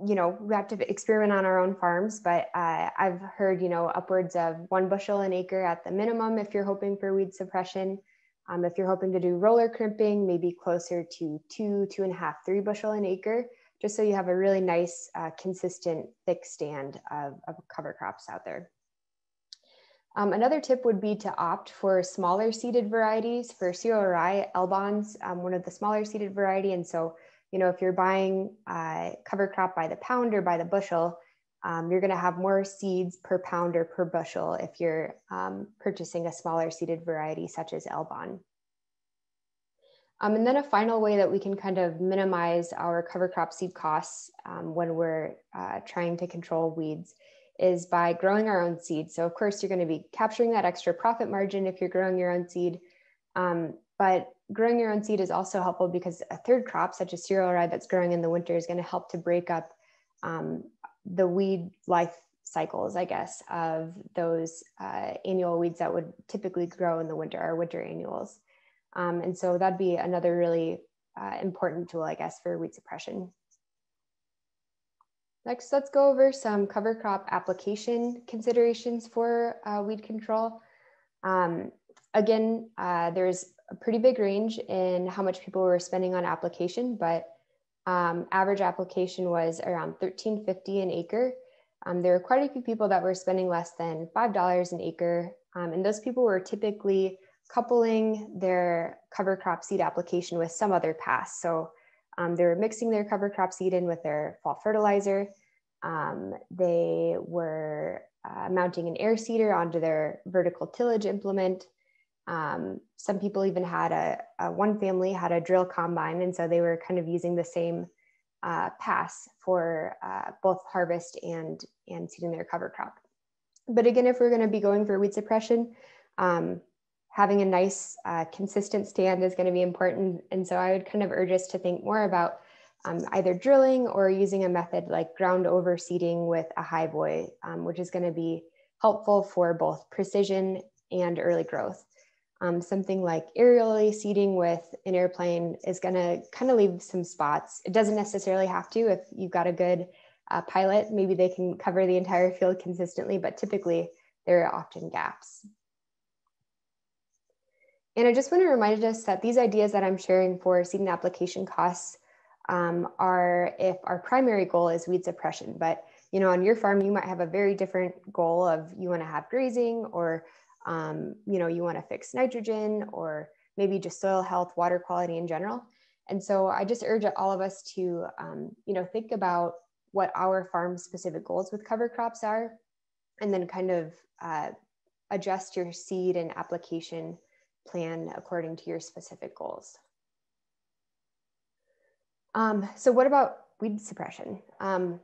you know, we have to experiment on our own farms, but uh, I've heard, you know, upwards of one bushel an acre at the minimum if you're hoping for weed suppression. Um, if you're hoping to do roller crimping, maybe closer to two, two and a half, three bushel an acre, just so you have a really nice, uh, consistent, thick stand of, of cover crops out there. Um, another tip would be to opt for smaller seeded varieties. For rye, Elbon's um, one of the smaller seeded variety, and so you know, if you're buying uh, cover crop by the pound or by the bushel, um, you're going to have more seeds per pound or per bushel if you're um, purchasing a smaller seeded variety such as Elbon. Um, and then a final way that we can kind of minimize our cover crop seed costs um, when we're uh, trying to control weeds is by growing our own seed. So of course you're going to be capturing that extra profit margin if you're growing your own seed, um, but growing your own seed is also helpful because a third crop, such as cereal rye that's growing in the winter, is going to help to break up um, the weed life cycles, I guess, of those uh, annual weeds that would typically grow in the winter, our winter annuals. Um, and so that'd be another really uh, important tool, I guess, for weed suppression. Next, let's go over some cover crop application considerations for uh, weed control. Um, again, uh, there's a pretty big range in how much people were spending on application, but um, average application was around 1350 an acre. Um, there were quite a few people that were spending less than $5 an acre. Um, and those people were typically coupling their cover crop seed application with some other pass. So um, they were mixing their cover crop seed in with their fall fertilizer. Um, they were uh, mounting an air seeder onto their vertical tillage implement. Um, some people even had a, a, one family had a drill combine, and so they were kind of using the same uh, pass for uh, both harvest and and seeding their cover crop. But again, if we're going to be going for weed suppression, um, having a nice uh, consistent stand is going to be important. And so I would kind of urge us to think more about um, either drilling or using a method like ground over seeding with a high boy, um, which is going to be helpful for both precision and early growth. Um, something like aerially seeding with an airplane is going to kind of leave some spots. It doesn't necessarily have to if you've got a good uh, pilot, maybe they can cover the entire field consistently, but typically there are often gaps. And I just want to remind us that these ideas that I'm sharing for seed and application costs um, are if our primary goal is weed suppression. But you know, on your farm, you might have a very different goal of you want to have grazing, or um, you know, you want to fix nitrogen, or maybe just soil health, water quality in general. And so I just urge all of us to um, you know think about what our farm specific goals with cover crops are, and then kind of uh, adjust your seed and application plan according to your specific goals. Um, so what about weed suppression? Um,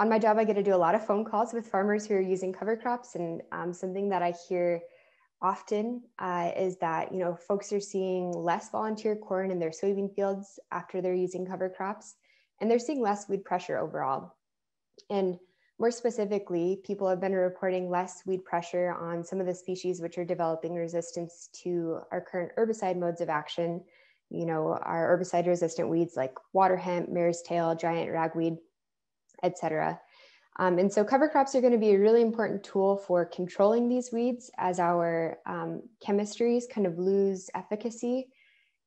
on my job, I get to do a lot of phone calls with farmers who are using cover crops. And um, something that I hear often uh, is that, you know, folks are seeing less volunteer corn in their soybean fields after they're using cover crops, and they're seeing less weed pressure overall. And more specifically, people have been reporting less weed pressure on some of the species which are developing resistance to our current herbicide modes of action. You know, our herbicide resistant weeds like water hemp, mare's tail, giant ragweed, etc. Um, and so cover crops are going to be a really important tool for controlling these weeds as our um, chemistries kind of lose efficacy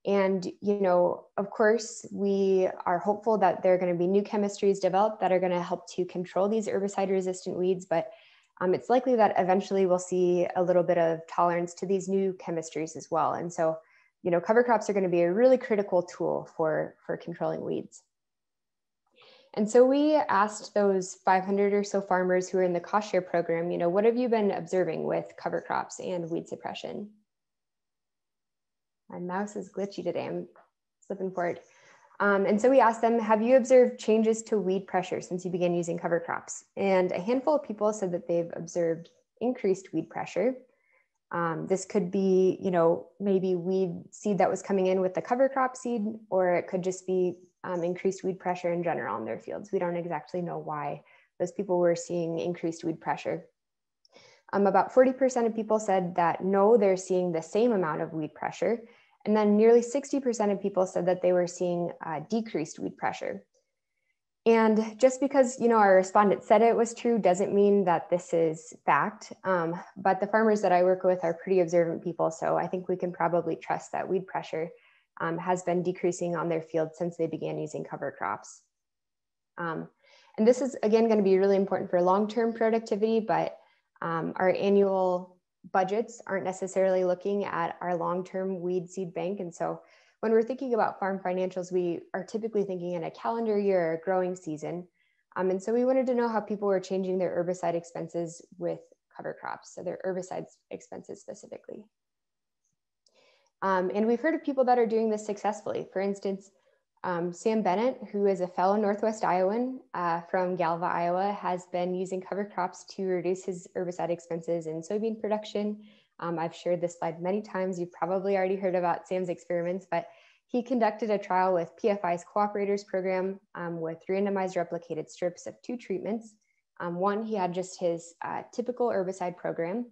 and, you know, of course, we are hopeful that there are going to be new chemistries developed that are going to help to control these herbicide resistant weeds, but um, it's likely that eventually we'll see a little bit of tolerance to these new chemistries as well. And so, you know, cover crops are going to be a really critical tool for, for controlling weeds. And so we asked those 500 or so farmers who are in the cost share program, you know, what have you been observing with cover crops and weed suppression? My mouse is glitchy today. I'm slipping forward. Um, and so we asked them, have you observed changes to weed pressure since you began using cover crops? And a handful of people said that they've observed increased weed pressure. Um, this could be, you know, maybe weed seed that was coming in with the cover crop seed, or it could just be um, increased weed pressure in general in their fields. We don't exactly know why those people were seeing increased weed pressure. Um, about 40% of people said that no, they're seeing the same amount of weed pressure. And then nearly 60% of people said that they were seeing uh, decreased weed pressure. And just because you know our respondent said it was true doesn't mean that this is fact. Um, but the farmers that I work with are pretty observant people, so I think we can probably trust that weed pressure um, has been decreasing on their field since they began using cover crops. Um, and this is again going to be really important for long-term productivity, but um, our annual budgets aren't necessarily looking at our long-term weed seed bank. And so when we're thinking about farm financials, we are typically thinking in a calendar year or growing season. Um, and so we wanted to know how people were changing their herbicide expenses with cover crops, so their herbicide expenses specifically. Um, and we've heard of people that are doing this successfully. For instance, um, Sam Bennett, who is a fellow Northwest Iowan uh, from Galva, Iowa, has been using cover crops to reduce his herbicide expenses in soybean production. Um, I've shared this slide many times. You've probably already heard about Sam's experiments, but he conducted a trial with PFI's Cooperators program um, with randomized replicated strips of two treatments. Um, one, he had just his uh, typical herbicide program,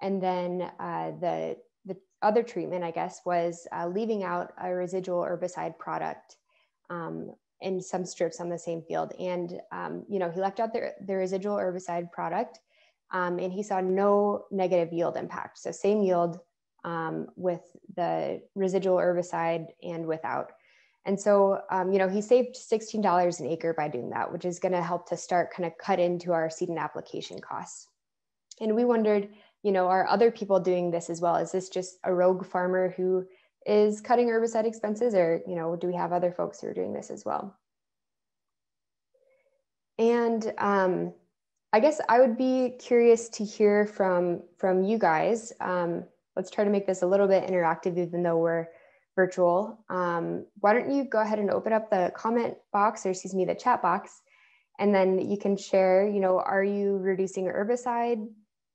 and then uh, the the other treatment, I guess, was uh, leaving out a residual herbicide product um, in some strips on the same field. And, um, you know, he left out the, the residual herbicide product um, and he saw no negative yield impact. So same yield um, with the residual herbicide and without. And so, um, you know, he saved $16 an acre by doing that, which is going to help to start kind of cut into our seed and application costs. And we wondered, you know, are other people doing this as well? Is this just a rogue farmer who is cutting herbicide expenses or, you know, do we have other folks who are doing this as well? And um, I guess I would be curious to hear from, from you guys. Um, let's try to make this a little bit interactive, even though we're virtual. Um, why don't you go ahead and open up the comment box or excuse me, the chat box, and then you can share, you know, are you reducing herbicide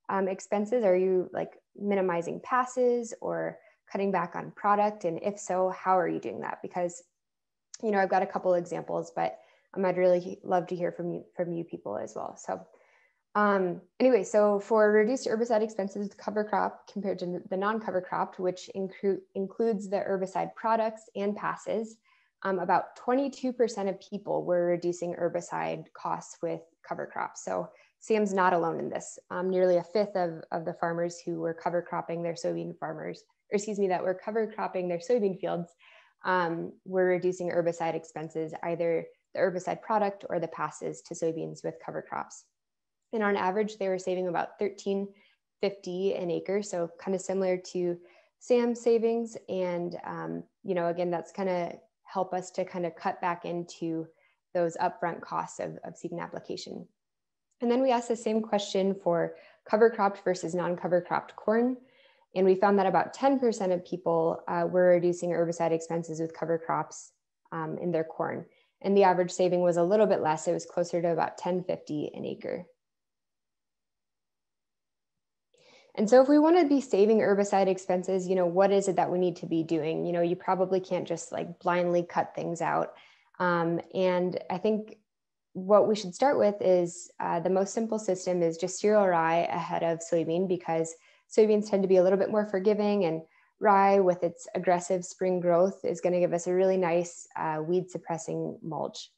um, expenses? Are you like minimizing passes or cutting back on product? And if so, how are you doing that? Because, you know, I've got a couple examples, but um, I'd really love to hear from you, from you people as well. So um, anyway, so for reduced herbicide expenses cover crop compared to the non-cover crop, which include, includes the herbicide products and passes, um, about 22% of people were reducing herbicide costs with cover crops. So Sam's not alone in this. Um, nearly a fifth of, of the farmers who were cover cropping their soybean farmers, or excuse me, that were cover cropping their soybean fields um, were reducing herbicide expenses, either the herbicide product or the passes to soybeans with cover crops. And on average, they were saving about 1350 an acre. So kind of similar to Sam's savings. And, um, you know, again, that's kind of help us to kind of cut back into those upfront costs of, of seed application. And then we asked the same question for cover cropped versus non-cover cropped corn. And we found that about 10% of people uh, were reducing herbicide expenses with cover crops um, in their corn. And the average saving was a little bit less. It was closer to about 1050 an acre. And so if we want to be saving herbicide expenses, you know, what is it that we need to be doing? You know, you probably can't just like blindly cut things out. Um, and I think what we should start with is uh, the most simple system is just cereal rye ahead of soybean because soybeans tend to be a little bit more forgiving and rye with its aggressive spring growth is going to give us a really nice uh, weed suppressing mulch.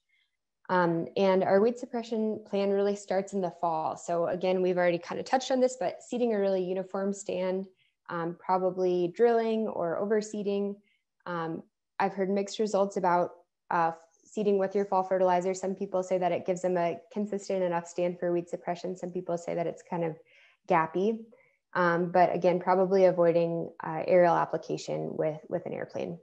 Um, and our weed suppression plan really starts in the fall. So again, we've already kind of touched on this, but seeding a really uniform stand, um, probably drilling or overseeding. Um, I've heard mixed results about uh, seeding with your fall fertilizer. Some people say that it gives them a consistent enough stand for weed suppression. Some people say that it's kind of gappy. Um, but again, probably avoiding uh, aerial application with, with an airplane.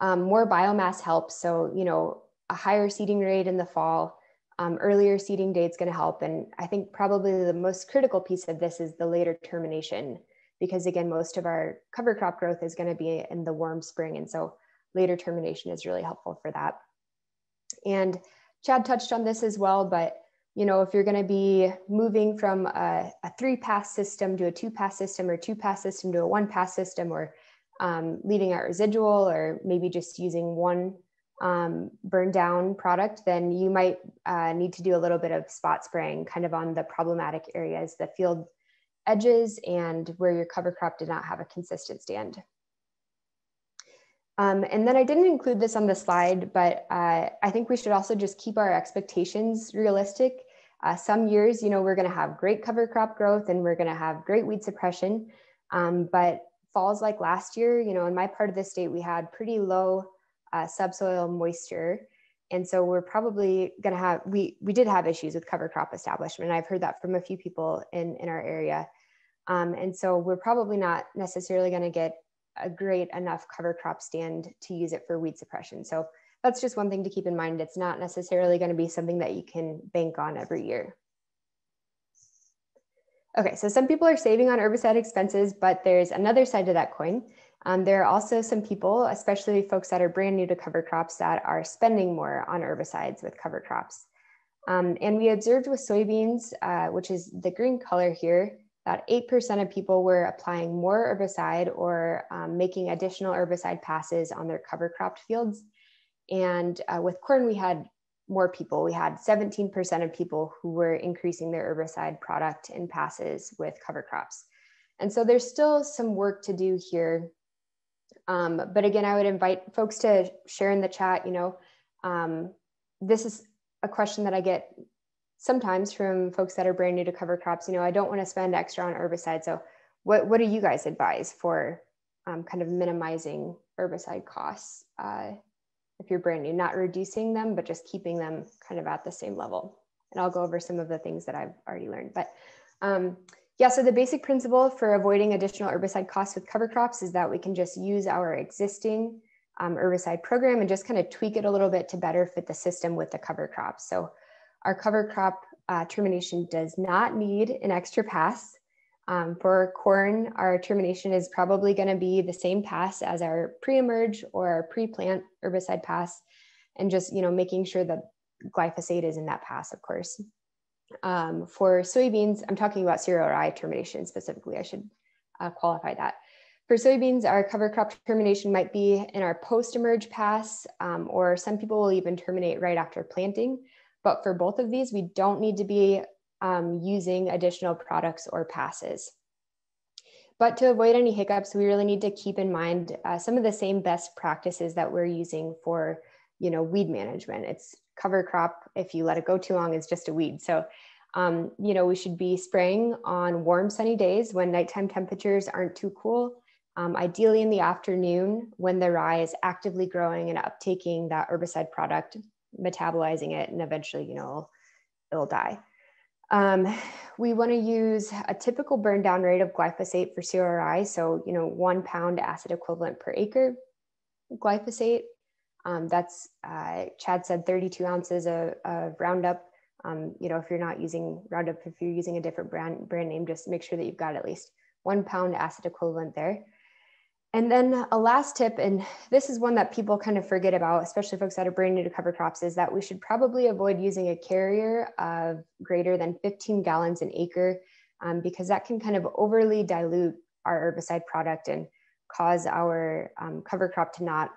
Um, more biomass helps. So, you know, a higher seeding rate in the fall, um, earlier seeding date is going to help. And I think probably the most critical piece of this is the later termination, because again, most of our cover crop growth is going to be in the warm spring. And so later termination is really helpful for that. And Chad touched on this as well, but you know, if you're going to be moving from a, a three pass system to a two pass system or two pass system to a one pass system or um, leaving out residual or maybe just using one um, burn down product, then you might uh, need to do a little bit of spot spraying kind of on the problematic areas, the field edges and where your cover crop did not have a consistent stand. Um, and then I didn't include this on the slide, but uh, I think we should also just keep our expectations realistic. Uh, some years, you know, we're going to have great cover crop growth and we're going to have great weed suppression. Um, but falls like last year, you know, in my part of the state, we had pretty low uh, subsoil moisture. And so we're probably going to have, we, we did have issues with cover crop establishment. I've heard that from a few people in, in our area. Um, and so we're probably not necessarily going to get a great enough cover crop stand to use it for weed suppression. So that's just one thing to keep in mind. It's not necessarily going to be something that you can bank on every year. Okay, so some people are saving on herbicide expenses, but there's another side to that coin. Um, there are also some people, especially folks that are brand new to cover crops, that are spending more on herbicides with cover crops. Um, and we observed with soybeans, uh, which is the green color here, that 8% of people were applying more herbicide or um, making additional herbicide passes on their cover cropped fields. And uh, with corn, we had more people. We had 17% of people who were increasing their herbicide product and passes with cover crops. And so there's still some work to do here um, but again, I would invite folks to share in the chat, you know, um, this is a question that I get sometimes from folks that are brand new to cover crops. You know, I don't want to spend extra on herbicide. So what, what do you guys advise for um, kind of minimizing herbicide costs uh, if you're brand new, not reducing them, but just keeping them kind of at the same level? And I'll go over some of the things that I've already learned. But um, yeah, so the basic principle for avoiding additional herbicide costs with cover crops is that we can just use our existing um, herbicide program and just kind of tweak it a little bit to better fit the system with the cover crops. So our cover crop uh, termination does not need an extra pass. Um, for corn, our termination is probably going to be the same pass as our pre-emerge or our pre-plant herbicide pass, and just you know making sure that glyphosate is in that pass, of course. Um, for soybeans, I'm talking about cereal rye termination specifically. I should uh, qualify that. For soybeans, our cover crop termination might be in our post-emerge pass, um, or some people will even terminate right after planting. But for both of these, we don't need to be um, using additional products or passes. But to avoid any hiccups, we really need to keep in mind uh, some of the same best practices that we're using for, you know, weed management. It's cover crop. If you let it go too long, it's just a weed. So, um, you know, we should be spraying on warm, sunny days when nighttime temperatures aren't too cool um, ideally in the afternoon when the rye is actively growing and uptaking that herbicide product, metabolizing it, and eventually, you know, it'll die. Um, we want to use a typical burn down rate of glyphosate for CRI. So, you know, one pound acid equivalent per acre glyphosate. Um, that's, uh, Chad said 32 ounces of, of Roundup. Um, you know, if you're not using Roundup, if you're using a different brand, brand name, just make sure that you've got at least one pound acid equivalent there. And then a last tip, and this is one that people kind of forget about, especially folks that are brand new to cover crops, is that we should probably avoid using a carrier of greater than 15 gallons an acre um, because that can kind of overly dilute our herbicide product and cause our um, cover crop to not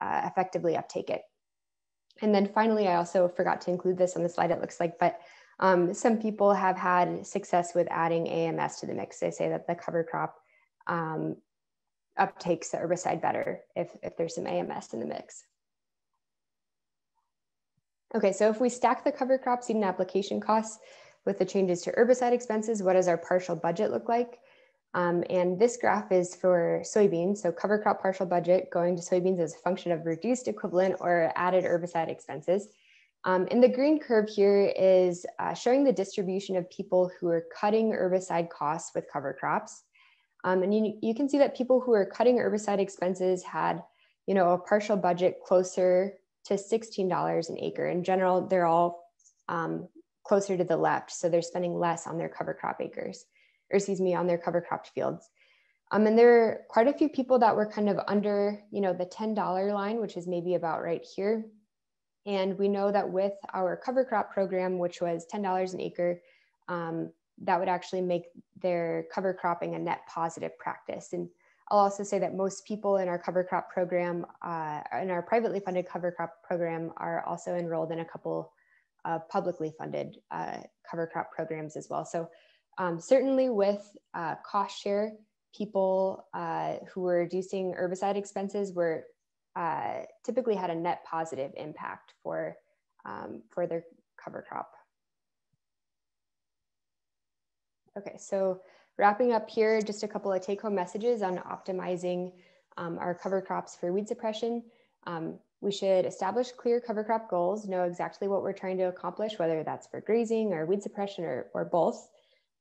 uh, effectively uptake it. And then finally, I also forgot to include this on the slide, it looks like, but um, some people have had success with adding AMS to the mix. They say that the cover crop um, uptakes the herbicide better if, if there's some AMS in the mix. Okay, so if we stack the cover crop seed and application costs with the changes to herbicide expenses, what does our partial budget look like? Um, and this graph is for soybeans. So cover crop partial budget going to soybeans as a function of reduced equivalent or added herbicide expenses. Um, and the green curve here is uh, showing the distribution of people who are cutting herbicide costs with cover crops. Um, and you, you can see that people who are cutting herbicide expenses had, you know, a partial budget closer to $16 an acre. In general, they're all um, closer to the left. So they're spending less on their cover crop acres, or excuse me, on their cover cropped fields. Um, and there are quite a few people that were kind of under, you know, the $10 line, which is maybe about right here. And we know that with our cover crop program, which was $10 an acre, um, that would actually make their cover cropping a net positive practice. And I'll also say that most people in our cover crop program, uh, in our privately funded cover crop program, are also enrolled in a couple of publicly funded uh, cover crop programs as well. So um, certainly with uh, cost share, people uh, who were reducing herbicide expenses were uh, typically had a net positive impact for, um, for their cover crop. Okay, so wrapping up here, just a couple of take home messages on optimizing um, our cover crops for weed suppression. Um, we should establish clear cover crop goals, know exactly what we're trying to accomplish, whether that's for grazing or weed suppression or, or both.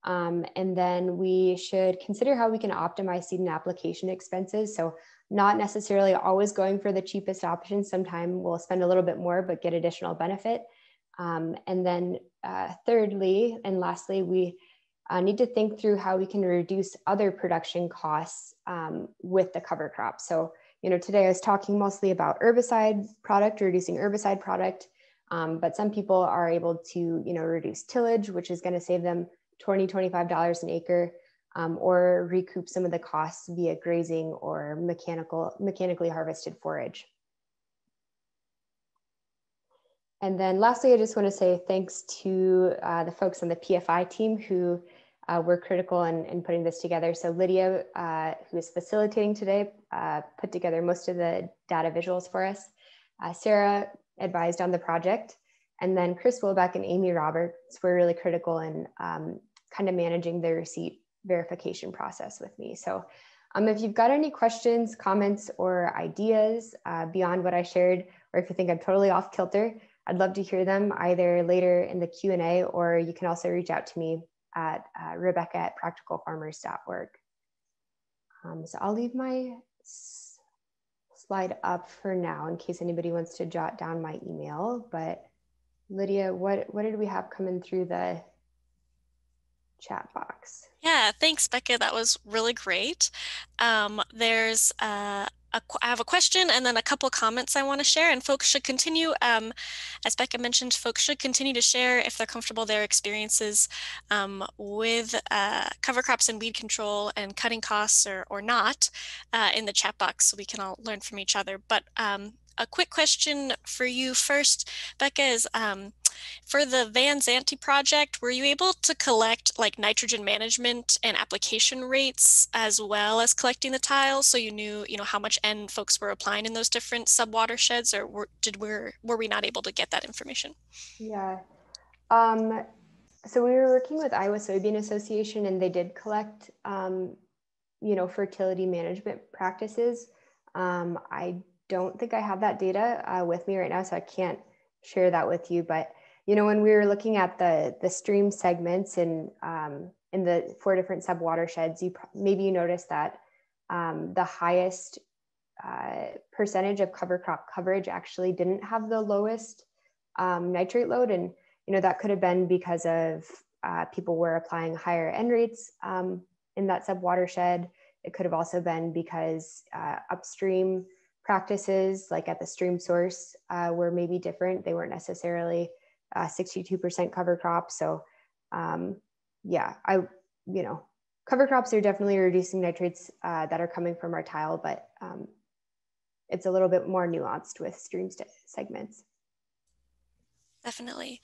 Um, and then we should consider how we can optimize seed and application expenses. So not necessarily always going for the cheapest option. Sometimes we'll spend a little bit more, but get additional benefit. Um, and then uh, thirdly, and lastly, we uh, need to think through how we can reduce other production costs um, with the cover crop. So, you know, today I was talking mostly about herbicide product, reducing herbicide product, um, but some people are able to, you know, reduce tillage, which is going to save them 20, $25 an acre, um, or recoup some of the costs via grazing or mechanical, mechanically harvested forage. And then lastly, I just want to say thanks to uh, the folks on the PFI team who uh, were critical in, in, putting this together. So Lydia, uh, who is facilitating today, uh, put together most of the data visuals for us. Uh, Sarah advised on the project. And then Chris Wilbeck and Amy Roberts were really critical in um, kind of managing the receipt verification process with me. So um, if you've got any questions, comments, or ideas uh, beyond what I shared, or if you think I'm totally off kilter, I'd love to hear them either later in the Q&A or you can also reach out to me at uh, Rebecca at practicalfarmers.org. Um, so I'll leave my slide up for now in case anybody wants to jot down my email. But Lydia, what, what did we have coming through the chat box? Yeah, thanks, Becca. That was really great. Um, there's uh, a, I have a question and then a couple comments I want to share, and folks should continue, um, as Becca mentioned, folks should continue to share if they're comfortable their experiences um, with uh, cover crops and weed control and cutting costs or, or not uh, in the chat box so we can all learn from each other. But um, a quick question for you first, Becca, is um, for the Van Zandt project, were you able to collect like nitrogen management and application rates as well as collecting the tiles so you knew, you know, how much N folks were applying in those different sub watersheds or were, did we were we not able to get that information? Yeah. Um, so we were working with Iowa Soybean Association and they did collect, um, you know, fertility management practices. Um, I don't think I have that data uh, with me right now, so I can't share that with you. But you know, when we were looking at the the stream segments and um, in the four different sub watersheds, you maybe you noticed that um, the highest uh, percentage of cover crop coverage actually didn't have the lowest um, nitrate load, and you know that could have been because of uh, people were applying higher end rates um, in that sub watershed. It could have also been because uh, upstream practices, like at the stream source, uh, were maybe different. They weren't necessarily 62% uh, cover crops. So, um, yeah, I, you know, cover crops are definitely reducing nitrates uh, that are coming from our tile, but um, it's a little bit more nuanced with stream segments. Definitely.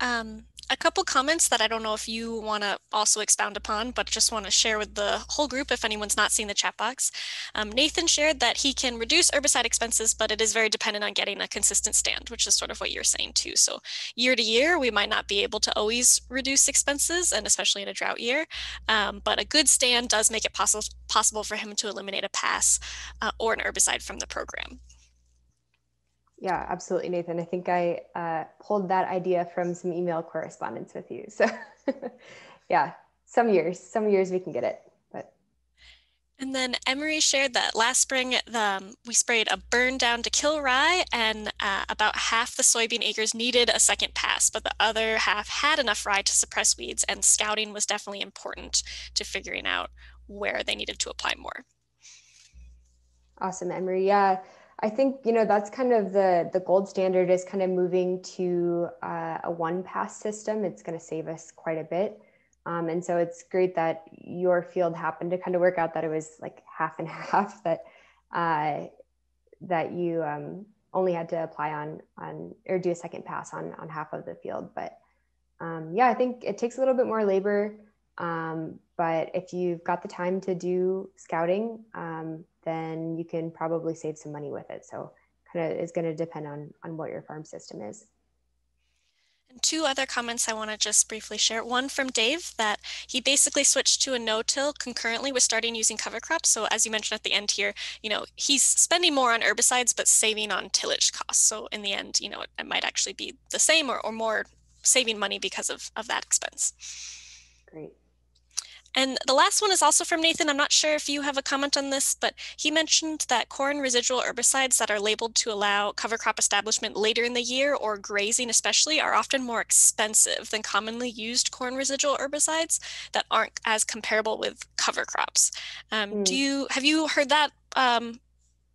Um, a couple comments that I don't know if you want to also expound upon, but just want to share with the whole group if anyone's not seen the chat box. Um, Nathan shared that he can reduce herbicide expenses, but it is very dependent on getting a consistent stand, which is sort of what you're saying too. So year to year, we might not be able to always reduce expenses, and especially in a drought year, um, but a good stand does make it possible possible for him to eliminate a pass uh, or an herbicide from the program. Yeah, absolutely, Nathan. I think I uh, pulled that idea from some email correspondence with you. So, <laughs> yeah, some years, some years we can get it. But and then Emery shared that last spring the, um, we sprayed a burn down to kill rye, and uh, about half the soybean acres needed a second pass, but the other half had enough rye to suppress weeds. And scouting was definitely important to figuring out where they needed to apply more. Awesome, Emery. Yeah. I think you know that's kind of the the gold standard is kind of moving to uh, a one pass system. It's going to save us quite a bit, um, and so it's great that your field happened to kind of work out that it was like half and <laughs> half that uh, that you um, only had to apply on on or do a second pass on on half of the field. But um, yeah, I think it takes a little bit more labor, um, but if you've got the time to do scouting um, then you can probably save some money with it. So kind of is going to depend on, on what your farm system is. And two other comments I want to just briefly share. One from Dave that he basically switched to a no-till concurrently with starting using cover crops. So as you mentioned at the end here, you know, he's spending more on herbicides, but saving on tillage costs. So in the end, you know, it, it might actually be the same or, or more saving money because of, of that expense. Great. And the last one is also from Nathan. I'm not sure if you have a comment on this, but he mentioned that corn residual herbicides that are labeled to allow cover crop establishment later in the year or grazing especially are often more expensive than commonly used corn residual herbicides that aren't as comparable with cover crops. Um, mm. Do you have you heard that um,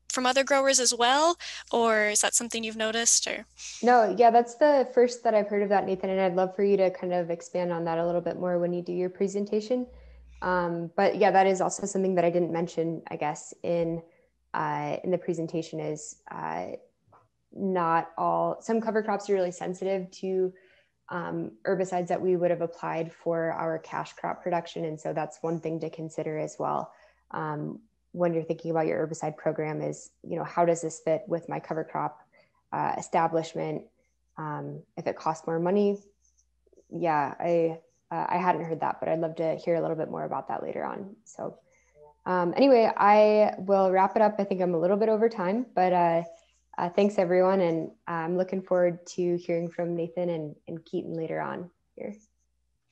from other growers as well, or is that something you've noticed? Or no, yeah, that's the first that I've heard of that, Nathan, and I'd love for you to kind of expand on that a little bit more when you do your presentation. Um, but yeah, that is also something that I didn't mention, I guess, in uh, in the presentation is uh, not all, some cover crops are really sensitive to um, herbicides that we would have applied for our cash crop production. And so that's one thing to consider as well. Um, when you're thinking about your herbicide program is, you know, how does this fit with my cover crop uh, establishment? Um, if it costs more money, yeah, I, uh, I hadn't heard that, but I'd love to hear a little bit more about that later on. So um, anyway, I will wrap it up. I think I'm a little bit over time, but uh, uh, thanks everyone. And I'm looking forward to hearing from Nathan and, and Keaton later on here.